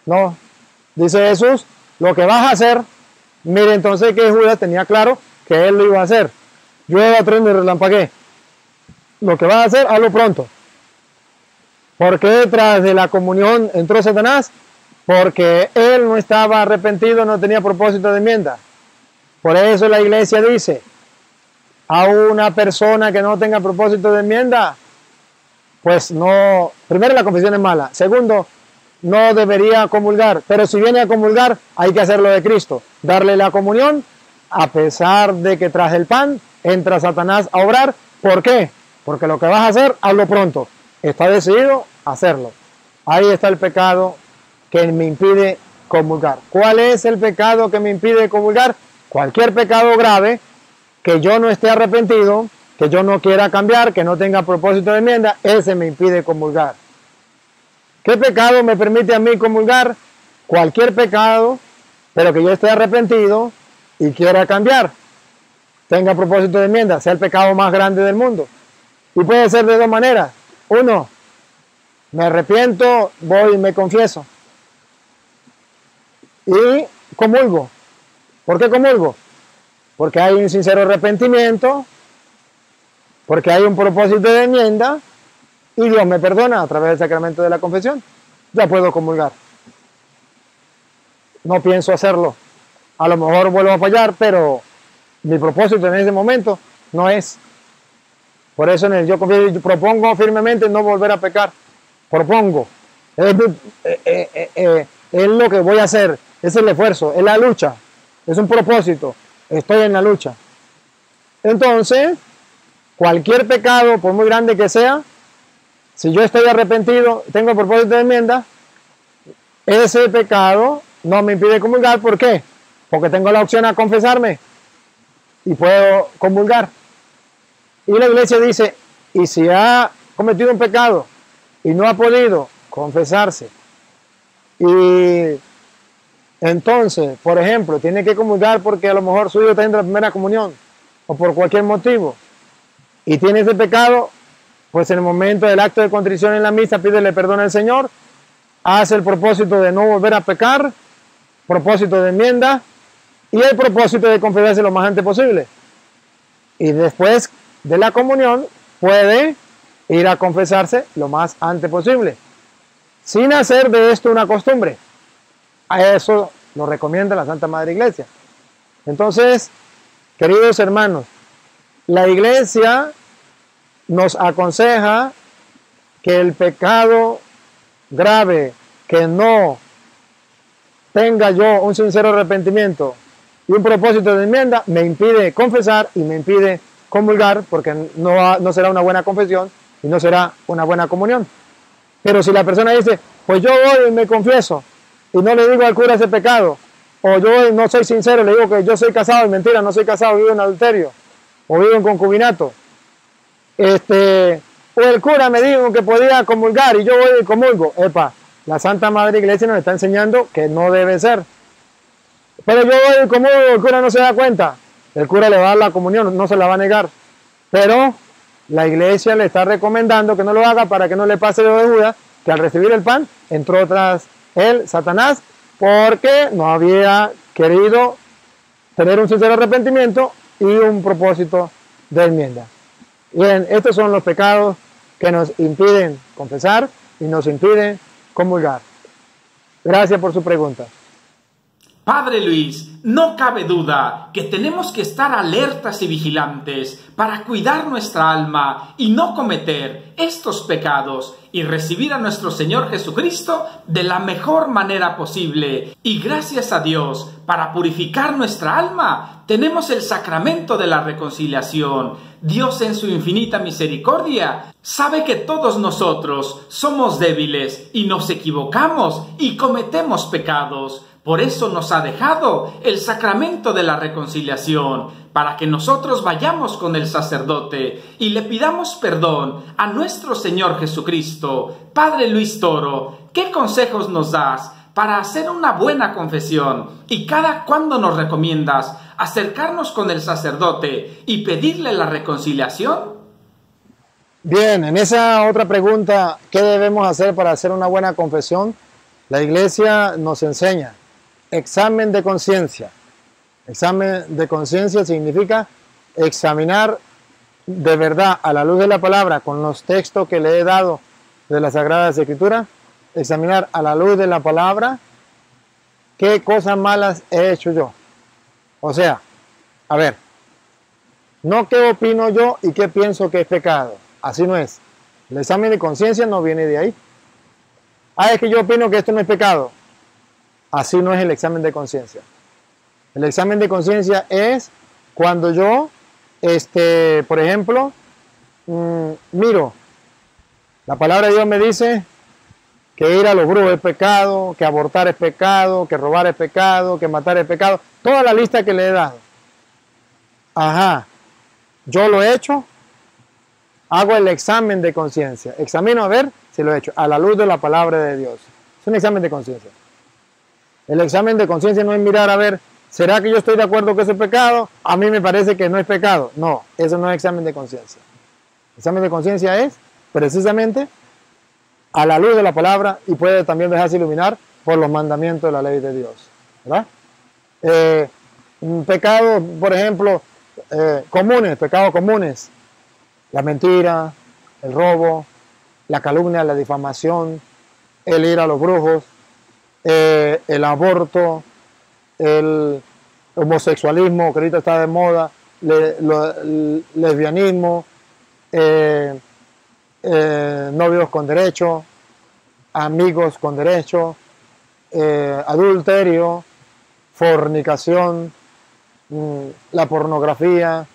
No. Dice Jesús, lo que vas a hacer, Mire entonces que Judas tenía claro que él lo iba a hacer. Llueva, trueno y relampagué. Lo que va a hacer, hazlo pronto. ¿Por qué detrás de la comunión entró Satanás? Porque él no estaba arrepentido, no tenía propósito de enmienda. Por eso la iglesia dice, a una persona que no tenga propósito de enmienda, pues no, primero la confesión es mala. Segundo, no debería comulgar, pero si viene a comulgar, hay que hacerlo de Cristo, darle la comunión, a pesar de que tras el pan entra Satanás a obrar. ¿Por qué? Porque lo que vas a hacer, hazlo pronto. Está decidido hacerlo. Ahí está el pecado que me impide comulgar. ¿Cuál es el pecado que me impide comulgar? Cualquier pecado grave que yo no esté arrepentido, que yo no quiera cambiar, que no tenga propósito de enmienda, ese me impide comulgar. ¿Qué pecado me permite a mí comulgar? Cualquier pecado, pero que yo esté arrepentido y quiera cambiar. Tenga propósito de enmienda, sea el pecado más grande del mundo. Y puede ser de dos maneras. Uno, me arrepiento, voy y me confieso. Y comulgo. ¿Por qué comulgo? Porque hay un sincero arrepentimiento, porque hay un propósito de enmienda y Dios me perdona a través del sacramento de la confesión, ya puedo comulgar. No pienso hacerlo. A lo mejor vuelvo a fallar, pero mi propósito en ese momento no es. Por eso en el yo, propongo firmemente no volver a pecar. Propongo. Es, eh, eh, eh, es lo que voy a hacer. Es el esfuerzo, es la lucha. Es un propósito. Estoy en la lucha. Entonces, cualquier pecado, por muy grande que sea, si yo estoy arrepentido, tengo propósito de enmienda, ese pecado no me impide comulgar. ¿Por qué? Porque tengo la opción a confesarme y puedo comulgar. Y la iglesia dice, y si ha cometido un pecado y no ha podido confesarse, y entonces, por ejemplo, tiene que comulgar porque a lo mejor su hijo está en la primera comunión o por cualquier motivo, y tiene ese pecado, pues en el momento del acto de contrición en la misa, pídele perdón al Señor, hace el propósito de no volver a pecar, propósito de enmienda y el propósito de confesarse lo más antes posible. Y después de la comunión puede ir a confesarse lo más antes posible, sin hacer de esto una costumbre. A eso lo recomienda la Santa Madre Iglesia. Entonces, queridos hermanos, la Iglesia nos aconseja que el pecado grave que no tenga yo un sincero arrepentimiento y un propósito de enmienda me impide confesar y me impide comulgar porque no, no será una buena confesión y no será una buena comunión. Pero si la persona dice, pues yo voy y me confieso y no le digo al cura ese pecado, o yo no soy sincero, le digo que yo soy casado y mentira, no soy casado, vivo en adulterio, o vivo en concubinato, este, o el cura me dijo que podía comulgar y yo voy y comulgo, epa, la Santa Madre Iglesia nos está enseñando que no debe ser. Pero yo voy y comulgo, el cura no se da cuenta, el cura le va a dar la comunión, no se la va a negar, pero la iglesia le está recomendando que no lo haga para que no le pase lo de Judas, que al recibir el pan entró tras él, Satanás, porque no había querido tener un sincero arrepentimiento y un propósito de enmienda. Bien, estos son los pecados que nos impiden confesar y nos impiden comulgar. Gracias por su pregunta. Padre Luis, no cabe duda que tenemos que estar alertas y vigilantes para cuidar nuestra alma y no cometer estos pecados y recibir a nuestro Señor Jesucristo de la mejor manera posible. Y gracias a Dios, para purificar nuestra alma, tenemos el sacramento de la reconciliación. Dios en su infinita misericordia sabe que todos nosotros somos débiles y nos equivocamos y cometemos pecados. Por eso nos ha dejado el sacramento de la reconciliación, para que nosotros vayamos con el sacerdote y le pidamos perdón a nuestro Señor Jesucristo. Padre Luis Toro, ¿qué consejos nos das para hacer una buena confesión? ¿Y cada cuándo nos recomiendas acercarnos con el sacerdote y pedirle la reconciliación? Bien, en esa otra pregunta, ¿qué debemos hacer para hacer una buena confesión? La iglesia nos enseña examen de conciencia. Examen de conciencia significa examinar de verdad a la luz de la palabra con los textos que le he dado de la Sagrada Escritura, examinar a la luz de la palabra qué cosas malas he hecho yo. O sea, a ver, no qué opino yo y qué pienso que es pecado. Así no es. El examen de conciencia no viene de ahí. Ah, es que yo opino que esto no es pecado. Así no es el examen de conciencia. El examen de conciencia es cuando yo, este, por ejemplo, mm, miro, la palabra de Dios me dice que ir a los brujos es pecado, que abortar es pecado, que robar es pecado, que matar es pecado. Toda la lista que le he dado. Ajá, yo lo he hecho, hago el examen de conciencia. Examino a ver si lo he hecho, a la luz de la palabra de Dios. Es un examen de conciencia. El examen de conciencia no es mirar a ver, ¿será que yo estoy de acuerdo que eso es pecado? A mí me parece que no es pecado. No, eso no es examen de conciencia. Examen de conciencia es precisamente a la luz de la palabra y puede también dejarse iluminar por los mandamientos de la ley de Dios. ¿verdad? Eh, pecados, por ejemplo, eh, comunes, pecados comunes, la mentira, el robo, la calumnia, la difamación, el ir a los brujos, eh, el aborto, el homosexualismo, que ahorita está de moda, el lesbianismo, eh, eh, novios con derecho, amigos con derecho, adulterio, fornicación, mm, la pornografía,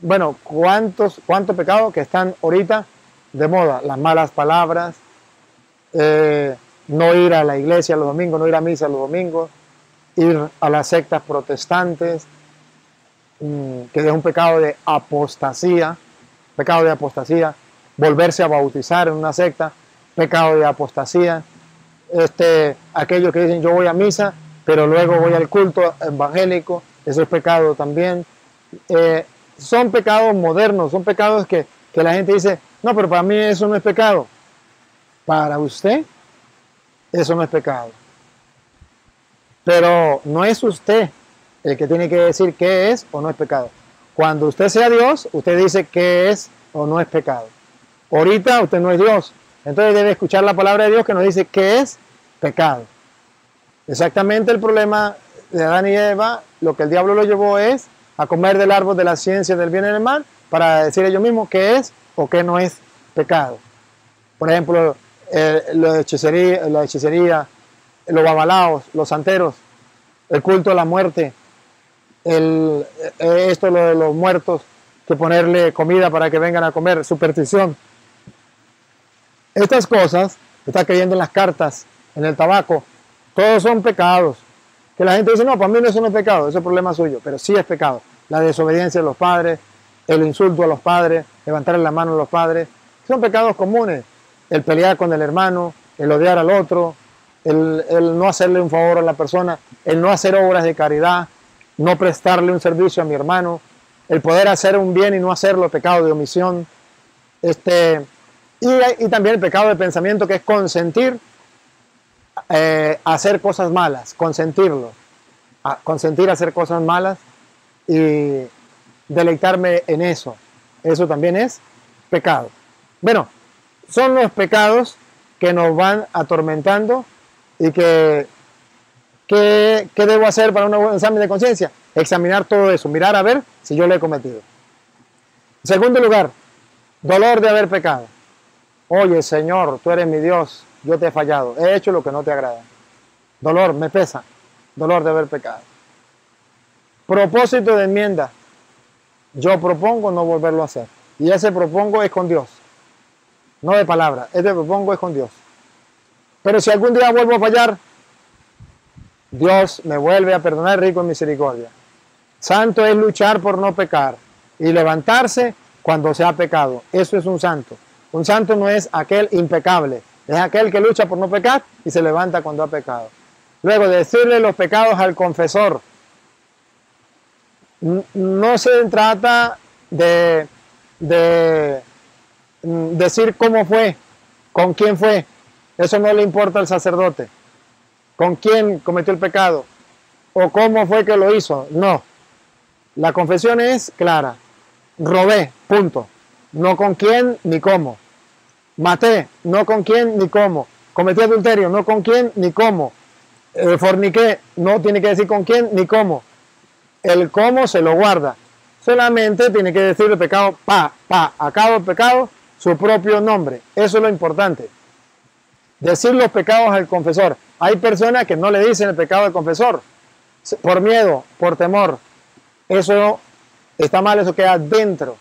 bueno, ¿cuántos, cuántos pecados que están ahorita de moda, las malas palabras, no ir a la iglesia los domingos, no ir a misa los domingos, ir a las sectas protestantes, mm, que es un pecado de apostasía, pecado de apostasía, volverse a bautizar en una secta, pecado de apostasía, este, aquellos que dicen yo voy a misa, pero luego voy al culto evangélico, eso es pecado también. Eh, son pecados modernos, son pecados que, que la gente dice, no, pero para mí eso no es pecado. Para usted, eso no es pecado. Pero no es usted el que tiene que decir qué es o no es pecado. Cuando usted sea Dios, usted dice qué es o no es pecado. Ahorita usted no es Dios. Entonces debe escuchar la palabra de Dios que nos dice qué es pecado. Exactamente el problema de Adán y Eva, lo que el diablo lo llevó es a comer del árbol de la ciencia del bien y del mal para decir ellos mismos qué es o qué no es pecado. Por ejemplo, eh, la, hechicería, la hechicería, los babalaos, los santeros, el culto a la muerte, el, eh, esto lo de los muertos, que ponerle comida para que vengan a comer, superstición. Estas cosas, está cayendo en las cartas, en el tabaco, todos son pecados. Que la gente dice, no, para mí no es pecado, ese es problema suyo, pero sí es pecado. La desobediencia de los padres, el insulto a los padres, levantarle la mano a los padres, son pecados comunes. El pelear con el hermano, el odiar al otro, el, no hacerle un favor a la persona, el no hacer obras de caridad, no prestarle un servicio a mi hermano, el poder hacer un bien y no hacerlo, pecado de omisión. Este, y, también el pecado de pensamiento que es consentir eh, hacer cosas malas, consentirlo, consentir hacer cosas malas y deleitarme en eso. Eso también es pecado. Bueno, son los pecados que nos van atormentando y que, ¿qué debo hacer para un examen de conciencia? Examinar todo eso, mirar a ver si yo lo he cometido. Segundo lugar, dolor de haber pecado. Oye, Señor, tú eres mi Dios, yo te he fallado, he hecho lo que no te agrada. Dolor, me pesa, dolor de haber pecado. Propósito de enmienda, yo propongo no volverlo a hacer. Y ese propongo es con Dios, no de palabra, ese propongo es con Dios. Pero si algún día vuelvo a fallar, Dios me vuelve a perdonar rico en misericordia. Santo es luchar por no pecar y levantarse cuando se ha pecado. Eso es un santo. Un santo no es aquel impecable, es aquel que lucha por no pecar y se levanta cuando ha pecado. Luego, decirle los pecados al confesor. No se trata de, de decir cómo fue, con quién fue. Eso no le importa al sacerdote. Con quién cometió el pecado o cómo fue que lo hizo. No. La confesión es clara. Robé, punto. No con quién ni cómo. Maté, no con quién ni cómo. Cometí adulterio, no con quién ni cómo. Eh, forniqué, no tiene que decir con quién ni cómo. El cómo se lo guarda. Solamente tiene que decir el pecado, pa, pa, acabo el pecado, su propio nombre. Eso es lo importante. Decir los pecados al confesor. Hay personas que no le dicen el pecado al confesor por miedo, por temor. Eso está mal, eso queda dentro.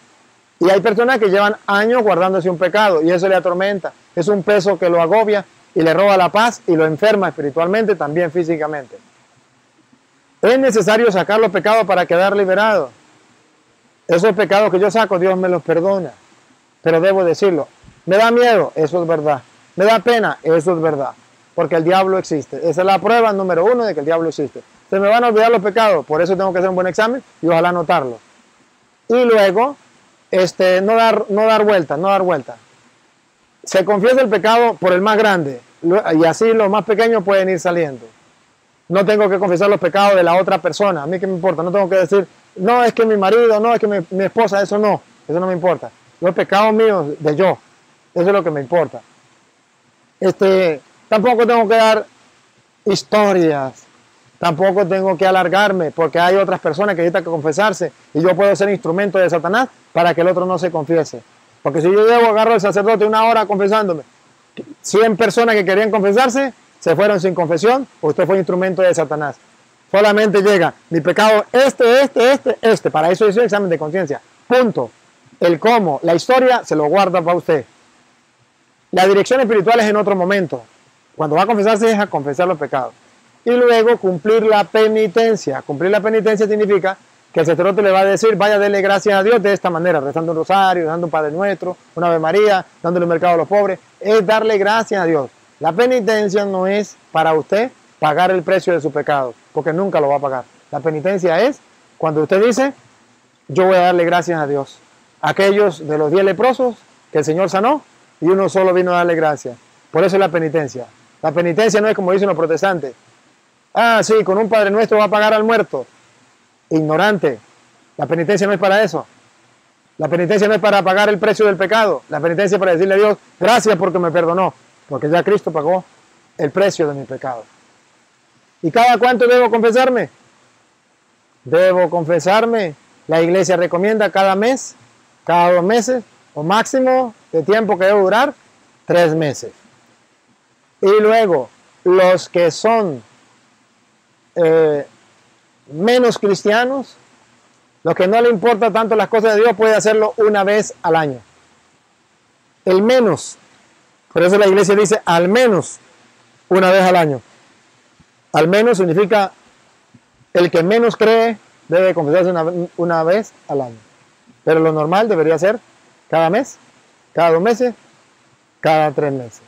Y hay personas que llevan años guardándose un pecado y eso le atormenta. Es un peso que lo agobia y le roba la paz y lo enferma espiritualmente, también físicamente. Es necesario sacar los pecados para quedar liberado. Esos pecados que yo saco, Dios me los perdona. Pero debo decirlo. Me da miedo, eso es verdad. Me da pena, eso es verdad. Porque el diablo existe. Esa es la prueba número uno de que el diablo existe. Se me van a olvidar los pecados, por eso tengo que hacer un buen examen y ojalá anotarlo. Y luego este, no, dar, no dar vuelta, no dar vuelta. Se confiesa el pecado por el más grande y así los más pequeños pueden ir saliendo. No tengo que confesar los pecados de la otra persona, a mí qué me importa, no tengo que decir, no es que mi marido, no es que mi, esposa, eso no, eso no me importa. Los pecados míos de yo, eso es lo que me importa. Este, tampoco tengo que dar historias, tampoco tengo que alargarme porque hay otras personas que necesitan que confesarse y yo puedo ser instrumento de Satanás para que el otro no se confiese. Porque si yo llevo, agarro al sacerdote una hora confesándome, 100 personas que querían confesarse se fueron sin confesión, usted fue instrumento de Satanás. Solamente llega mi pecado este, este, este, este. Para eso hizo el examen de conciencia. Punto. El cómo, la historia se lo guarda para usted. La dirección espiritual es en otro momento. Cuando va a confesarse es a confesar los pecados y luego cumplir la penitencia. Cumplir la penitencia significa que el sacerdote le va a decir, vaya, dele gracias a Dios de esta manera, rezando un rosario, dando un Padre Nuestro, una Ave María, dándole un mercado a los pobres, es darle gracias a Dios. La penitencia no es para usted pagar el precio de su pecado, porque nunca lo va a pagar. La penitencia es cuando usted dice, yo voy a darle gracias a Dios. Aquellos de los diez leprosos que el Señor sanó y uno solo vino a darle gracia. Por eso es la penitencia. La penitencia no es como dicen los protestantes. Ah, sí, con un Padre Nuestro va a pagar al muerto. Ignorante. La penitencia no es para eso. La penitencia no es para pagar el precio del pecado. La penitencia es para decirle a Dios, gracias porque me perdonó. Porque ya Cristo pagó el precio de mi pecado. ¿Y cada cuánto debo confesarme? Debo confesarme. La iglesia recomienda cada mes, cada dos meses, o máximo de tiempo que debo durar, tres meses. Y luego, los que son eh, menos cristianos, los que no le importa tanto las cosas de Dios, puede hacerlo una vez al año. El menos. Por eso la iglesia dice al menos una vez al año. Al menos significa el que menos cree debe confesarse una, vez al año. Pero lo normal debería ser cada mes, cada dos meses, cada tres meses.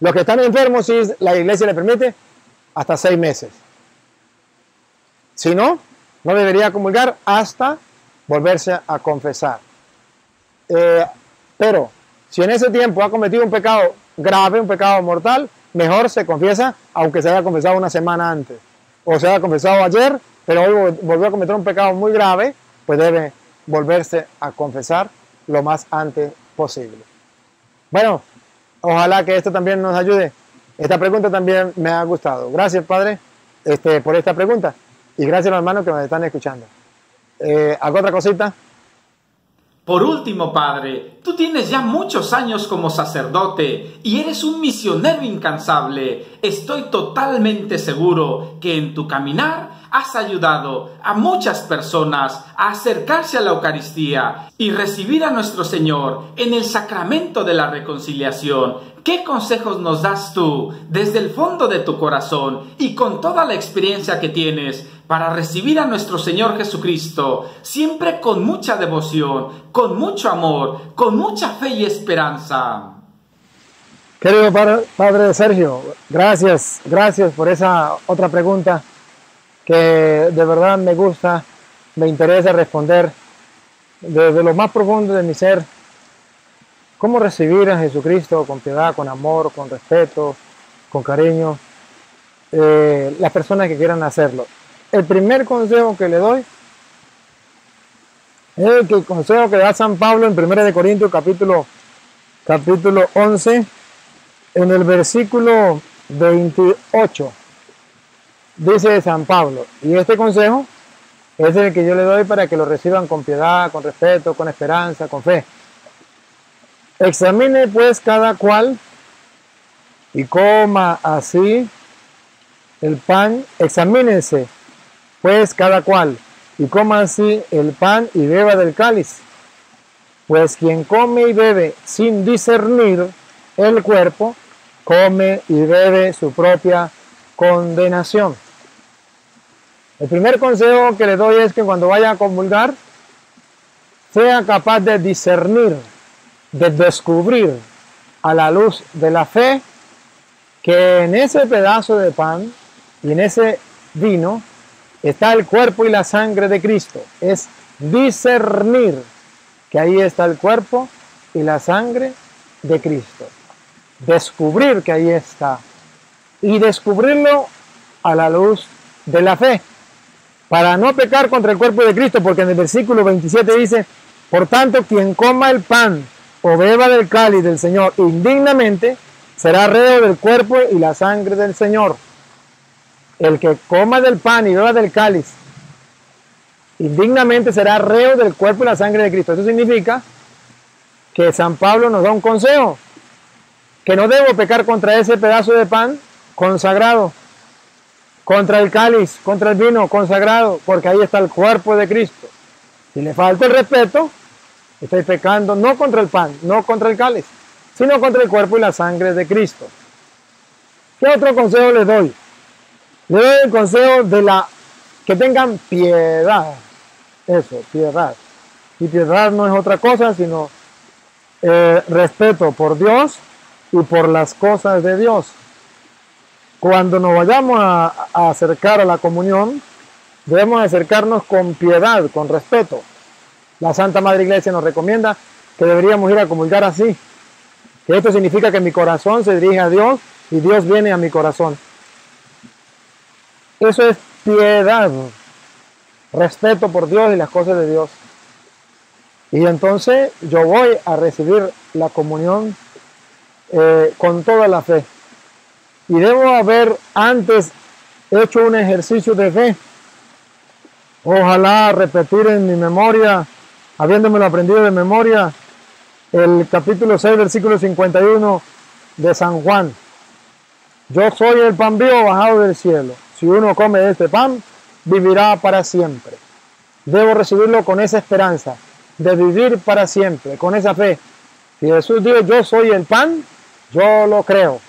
Los que están enfermos, si la iglesia le permite, hasta seis meses. Si no, no debería comulgar hasta volverse a confesar. Eh, pero si en ese tiempo ha cometido un pecado grave, un pecado mortal, mejor se confiesa aunque se haya confesado una semana antes. O se haya confesado ayer, pero hoy volvió a cometer un pecado muy grave, pues debe volverse a confesar lo más antes posible. Bueno, ojalá que esto también nos ayude. Esta pregunta también me ha gustado. Gracias, Padre, este, por esta pregunta. Y gracias los hermanos que me están escuchando. Eh, otra cosita? Por último, Padre, tú tienes ya muchos años como sacerdote y eres un misionero incansable. Estoy totalmente seguro que en tu caminar has ayudado a muchas personas a acercarse a la Eucaristía y recibir a nuestro Señor en el sacramento de la reconciliación. ¿Qué consejos nos das tú desde el fondo de tu corazón y con toda la experiencia que tienes para recibir a nuestro Señor Jesucristo, siempre con mucha devoción, con mucho amor, con mucha fe y esperanza. Querido padre, Sergio, gracias, gracias por esa otra pregunta que de verdad me gusta, me interesa responder desde lo más profundo de mi ser. ¿Cómo recibir a Jesucristo con piedad, con amor, con respeto, con cariño? Eh, las personas que quieran hacerlo el primer consejo que le doy es el, consejo que da San Pablo en 1 de Corintios capítulo, capítulo 11, en el versículo 28. Dice San Pablo, y este consejo es el que yo le doy para que lo reciban con piedad, con respeto, con esperanza, con fe. Examine pues cada cual y coma así el pan, examínense pues cada cual, y coma así el pan y beba del cáliz. Pues quien come y bebe sin discernir el cuerpo, come y bebe su propia condenación. El primer consejo que le doy es que cuando vaya a comulgar, sea capaz de discernir, de descubrir a la luz de la fe que en ese pedazo de pan y en ese vino está el cuerpo y la sangre de Cristo. Es discernir que ahí está el cuerpo y la sangre de Cristo. Descubrir que ahí está. Y descubrirlo a la luz de la fe. Para no pecar contra el cuerpo de Cristo, porque en el versículo 27 dice, por tanto, quien coma el pan o beba del cáliz del Señor indignamente, será reo del cuerpo y la sangre del Señor el que coma del pan y beba del cáliz, indignamente será reo del cuerpo y la sangre de Cristo. Eso significa que San Pablo nos da un consejo, que no debo pecar contra ese pedazo de pan consagrado, contra el cáliz, contra el vino consagrado, porque ahí está el cuerpo de Cristo. Si le falta el respeto, estoy pecando no contra el pan, no contra el cáliz, sino contra el cuerpo y la sangre de Cristo. ¿Qué otro consejo les doy? Le doy el consejo de la que tengan piedad. Eso, piedad. Y piedad no es otra cosa sino eh, respeto por Dios y por las cosas de Dios. Cuando nos vayamos a, acercar a la comunión, debemos acercarnos con piedad, con respeto. La Santa Madre Iglesia nos recomienda que deberíamos ir a comulgar así. Que esto significa que mi corazón se dirige a Dios y Dios viene a mi corazón. Eso es piedad, respeto por Dios y las cosas de Dios. Y entonces yo voy a recibir la comunión eh, con toda la fe. Y debo haber antes hecho un ejercicio de fe. Ojalá repetir en mi memoria, habiéndomelo aprendido de memoria, el capítulo 6, versículo 51 de San Juan. Yo soy el pan vivo bajado del cielo. Si uno come de este pan, vivirá para siempre. Debo recibirlo con esa esperanza de vivir para siempre, con esa fe. Si Jesús dijo, yo soy el pan, yo lo creo,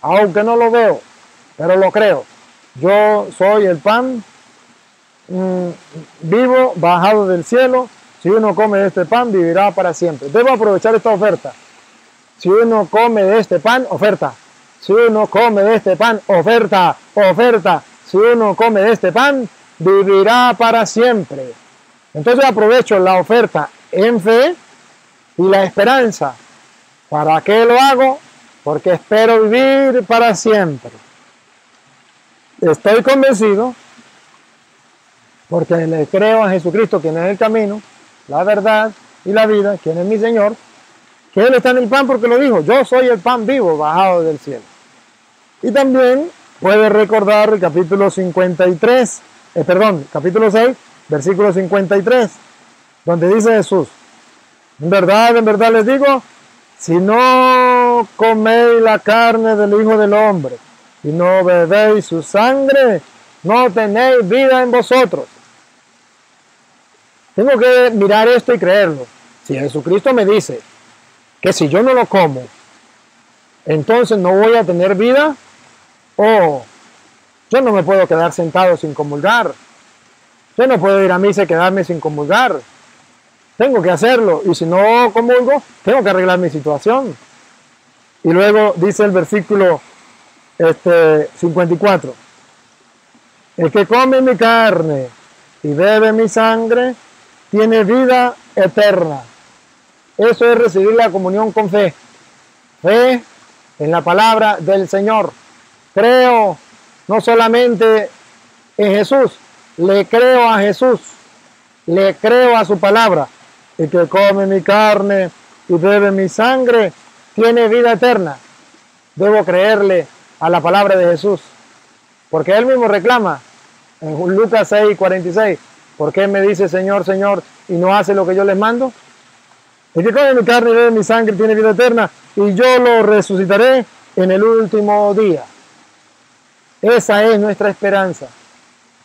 aunque no lo veo, pero lo creo. Yo soy el pan mm, vivo, bajado del cielo. Si uno come de este pan, vivirá para siempre. Debo aprovechar esta oferta. Si uno come de este pan, oferta. Si uno come de este pan, oferta, oferta. Si uno come de este pan, vivirá para siempre. Entonces aprovecho la oferta en fe y la esperanza. ¿Para qué lo hago? Porque espero vivir para siempre. Estoy convencido, porque le creo a Jesucristo, quien es el camino, la verdad y la vida, quien es mi Señor, que Él está en el pan porque lo dijo, yo soy el pan vivo bajado del cielo. Y también puede recordar el capítulo 53, eh, perdón, capítulo 6, versículo 53, donde dice Jesús, en verdad, en verdad les digo, si no coméis la carne del Hijo del Hombre y no bebéis su sangre, no tenéis vida en vosotros. Tengo que mirar esto y creerlo. Si Jesucristo me dice que si yo no lo como, entonces no voy a tener vida, o yo no me puedo quedar sentado sin comulgar. Yo no puedo ir a misa y quedarme sin comulgar. Tengo que hacerlo. Y si no comulgo, tengo que arreglar mi situación. Y luego dice el versículo este, 54. El que come mi carne y bebe mi sangre tiene vida eterna. Eso es recibir la comunión con fe. Fe en la palabra del Señor. Creo no solamente en Jesús, le creo a Jesús, le creo a su palabra. El que come mi carne y bebe mi sangre tiene vida eterna. Debo creerle a la palabra de Jesús. Porque él mismo reclama en Lucas 6, 46. ¿Por qué me dice Señor, Señor y no hace lo que yo les mando? El que come mi carne y bebe mi sangre tiene vida eterna y yo lo resucitaré en el último día. Esa es nuestra esperanza.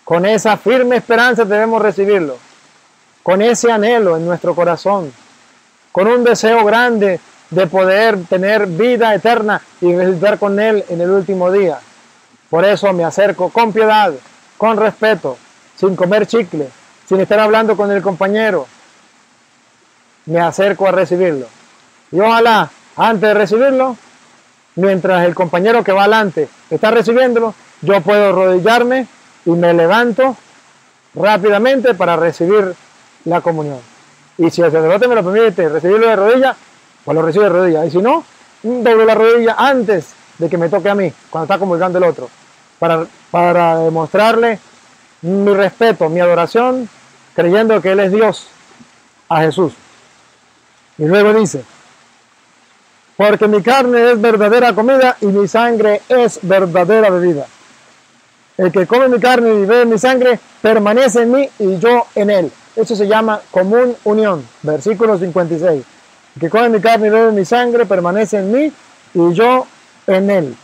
Con esa firme esperanza debemos recibirlo. Con ese anhelo en nuestro corazón. Con un deseo grande de poder tener vida eterna y resucitar con Él en el último día. Por eso me acerco con piedad, con respeto, sin comer chicle, sin estar hablando con el compañero. Me acerco a recibirlo. Y ojalá, antes de recibirlo, mientras el compañero que va adelante está recibiéndolo, yo puedo arrodillarme y me levanto rápidamente para recibir la comunión. Y si el sacerdote me lo permite recibirlo de rodilla, pues lo recibo de rodilla. Y si no, doble la rodilla antes de que me toque a mí, cuando está comulgando el otro, para, para demostrarle mi respeto, mi adoración, creyendo que Él es Dios, a Jesús. Y luego dice, porque mi carne es verdadera comida y mi sangre es verdadera bebida. El que come mi carne y bebe mi sangre permanece en mí y yo en él. Eso se llama común unión. Versículo 56. El que come mi carne y bebe mi sangre permanece en mí y yo en él.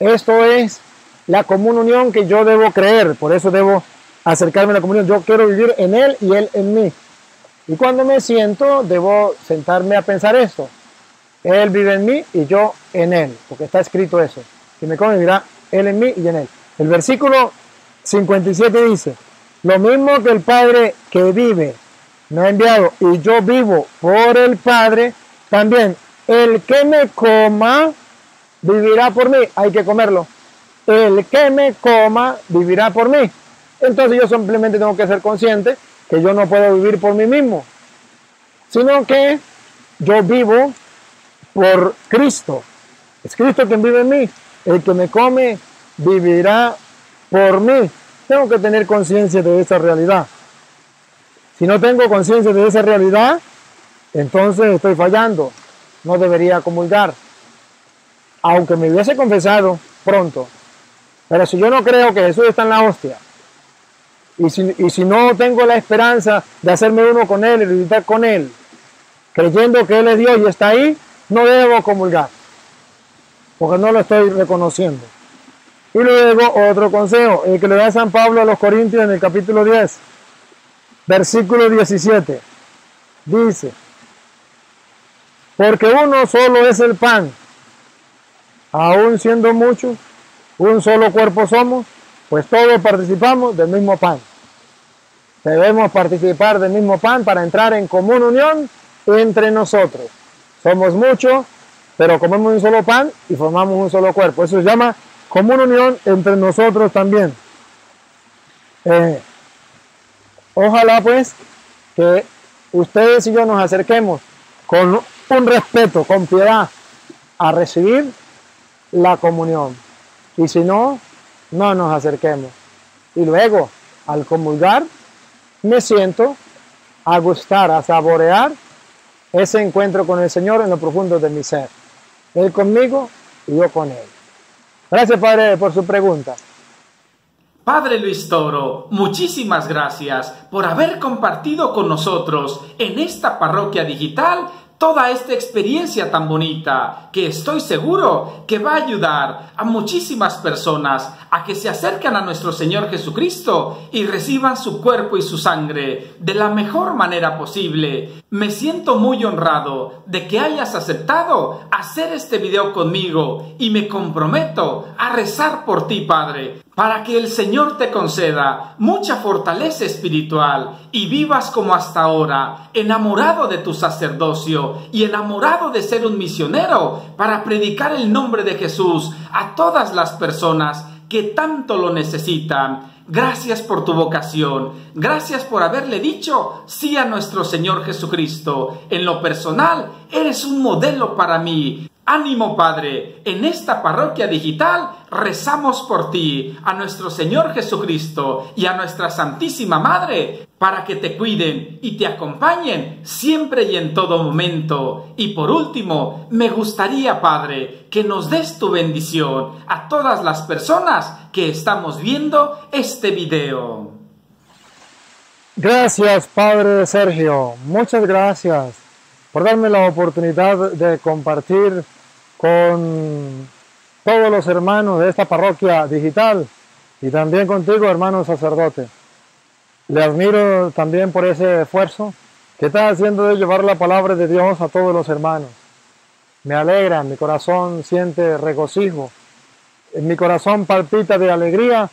Esto es la común unión que yo debo creer. Por eso debo acercarme a la comunión. Yo quiero vivir en él y él en mí. Y cuando me siento, debo sentarme a pensar esto. Él vive en mí y yo en él. Porque está escrito eso. Si me come, vivirá él en mí y en Él. El versículo 57 dice, lo mismo que el Padre que vive me ha enviado y yo vivo por el Padre, también el que me coma vivirá por mí. Hay que comerlo. El que me coma vivirá por mí. Entonces yo simplemente tengo que ser consciente que yo no puedo vivir por mí mismo, sino que yo vivo por Cristo. Es Cristo quien vive en mí. El que me come vivirá por mí. Tengo que tener conciencia de esa realidad. Si no tengo conciencia de esa realidad, entonces estoy fallando. No debería comulgar. Aunque me hubiese confesado pronto. Pero si yo no creo que Jesús está en la hostia, y si, no tengo la esperanza de hacerme uno con Él y vivir con Él, creyendo que Él es Dios y está ahí, no debo comulgar, porque no lo estoy reconociendo. Y luego otro consejo, el que le da San Pablo a los Corintios en el capítulo 10, versículo 17, dice, porque uno solo es el pan, aún siendo muchos, un solo cuerpo somos, pues todos participamos del mismo pan. Debemos participar del mismo pan para entrar en común unión entre nosotros. Somos muchos, pero comemos un solo pan y formamos un solo cuerpo. Eso se llama común unión entre nosotros también. Eh, ojalá pues que ustedes y yo nos acerquemos con un respeto, con piedad, a recibir la comunión. Y si no, no nos acerquemos. Y luego, al comulgar, me siento a gustar, a saborear ese encuentro con el Señor en lo profundo de mi ser. Él conmigo y yo con Él. Gracias, Padre, por su pregunta. Padre Luis Toro, muchísimas gracias por haber compartido con nosotros en esta parroquia digital toda esta experiencia tan bonita que estoy seguro que va a ayudar a muchísimas personas a que se acerquen a nuestro Señor Jesucristo y reciban su cuerpo y su sangre de la mejor manera posible. Me siento muy honrado de que hayas aceptado hacer este video conmigo y me comprometo a rezar por ti, Padre, para que el Señor te conceda mucha fortaleza espiritual y vivas como hasta ahora, enamorado de tu sacerdocio y enamorado de ser un misionero para predicar el nombre de Jesús a todas las personas que tanto lo necesitan. Gracias por tu vocación. Gracias por haberle dicho sí a nuestro Señor Jesucristo. En lo personal, eres un modelo para mí. Ánimo Padre, en esta parroquia digital rezamos por ti, a nuestro Señor Jesucristo y a nuestra Santísima Madre, para que te cuiden y te acompañen siempre y en todo momento. Y por último, me gustaría, Padre, que nos des tu bendición a todas las personas que estamos viendo este video. Gracias, Padre Sergio. Muchas gracias por darme la oportunidad de compartir con todos los hermanos de esta parroquia digital y también contigo, hermano sacerdote. Le admiro también por ese esfuerzo que está haciendo de llevar la palabra de Dios a todos los hermanos. Me alegra, mi corazón siente regocijo, mi corazón palpita de alegría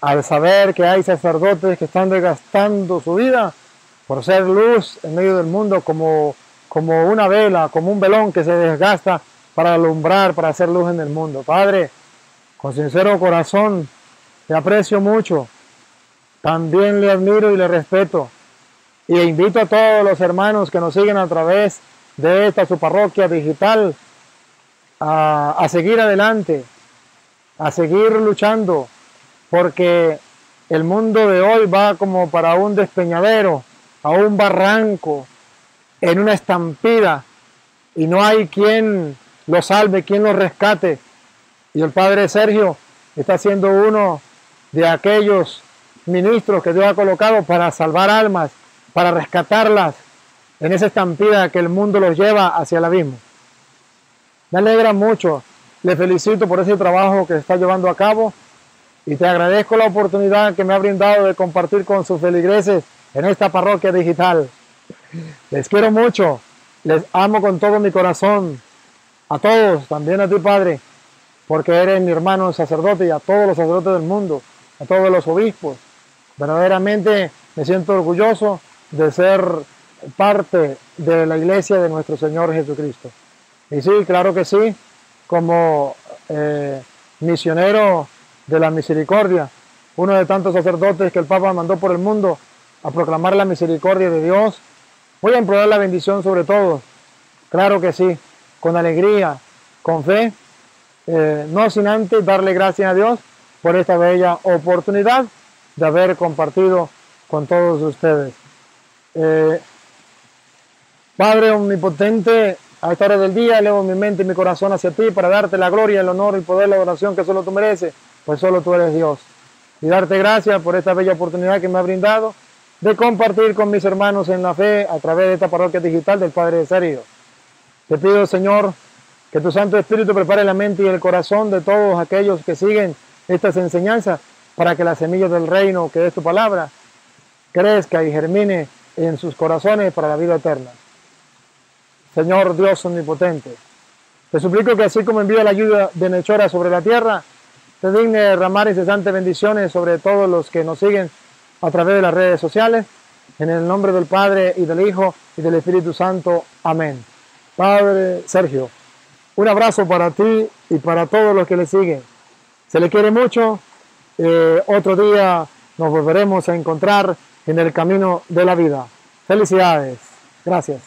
al saber que hay sacerdotes que están desgastando su vida por ser luz en medio del mundo como, como una vela, como un velón que se desgasta para alumbrar, para hacer luz en el mundo. Padre, con sincero corazón, te aprecio mucho. También le admiro y le respeto. Y le invito a todos los hermanos que nos siguen a través de esta su parroquia digital a, a seguir adelante, a seguir luchando, porque el mundo de hoy va como para un despeñadero, a un barranco, en una estampida, y no hay quien lo salve, quien lo rescate. Y el Padre Sergio está siendo uno de aquellos ministros que Dios ha colocado para salvar almas, para rescatarlas en esa estampida que el mundo los lleva hacia el abismo. Me alegra mucho, le felicito por ese trabajo que está llevando a cabo y te agradezco la oportunidad que me ha brindado de compartir con sus feligreses en esta parroquia digital. Les quiero mucho, les amo con todo mi corazón a todos, también a ti, Padre, porque eres mi hermano sacerdote y a todos los sacerdotes del mundo, a todos los obispos. Verdaderamente me siento orgulloso de ser parte de la iglesia de nuestro Señor Jesucristo. Y sí, claro que sí, como eh, misionero de la misericordia, uno de tantos sacerdotes que el Papa mandó por el mundo, a proclamar la misericordia de Dios. Voy a implorar la bendición sobre todos. Claro que sí, con alegría, con fe, eh, no sin antes darle gracias a Dios por esta bella oportunidad de haber compartido con todos ustedes. Eh, Padre omnipotente, a esta hora del día elevo mi mente y mi corazón hacia ti para darte la gloria, el honor, el poder, la oración que solo tú mereces, pues solo tú eres Dios. Y darte gracias por esta bella oportunidad que me ha brindado de compartir con mis hermanos en la fe a través de esta parroquia digital del Padre de Serio. Te pido, Señor, que tu Santo Espíritu prepare la mente y el corazón de todos aquellos que siguen estas enseñanzas para que la semilla del reino, que es tu palabra, crezca y germine en sus corazones para la vida eterna. Señor Dios omnipotente, te suplico que así como envío la ayuda de Nechora sobre la tierra, te digne derramar incesantes bendiciones sobre todos los que nos siguen a través de las redes sociales. En el nombre del Padre y del Hijo y del Espíritu Santo. Amén. Padre Sergio, un abrazo para ti y para todos los que le siguen. Se le quiere mucho. Eh, otro día nos volveremos a encontrar en el camino de la vida. Felicidades. Gracias.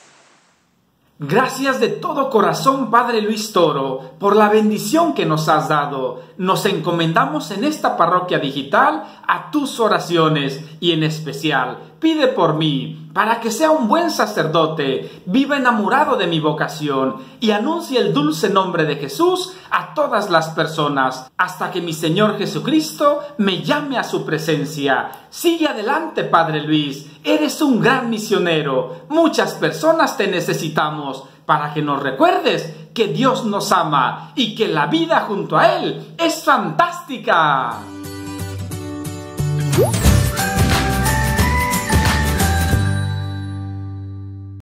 Gracias de todo corazón, Padre Luis Toro, por la bendición que nos has dado. Nos encomendamos en esta parroquia digital a tus oraciones y en especial pide por mí, para que sea un buen sacerdote, viva enamorado de mi vocación y anuncie el dulce nombre de Jesús a todas las personas, hasta que mi Señor Jesucristo me llame a su presencia. Sigue adelante, Padre Luis, eres un gran misionero. Muchas personas te necesitamos para que nos recuerdes que Dios nos ama y que la vida junto a Él es fantástica.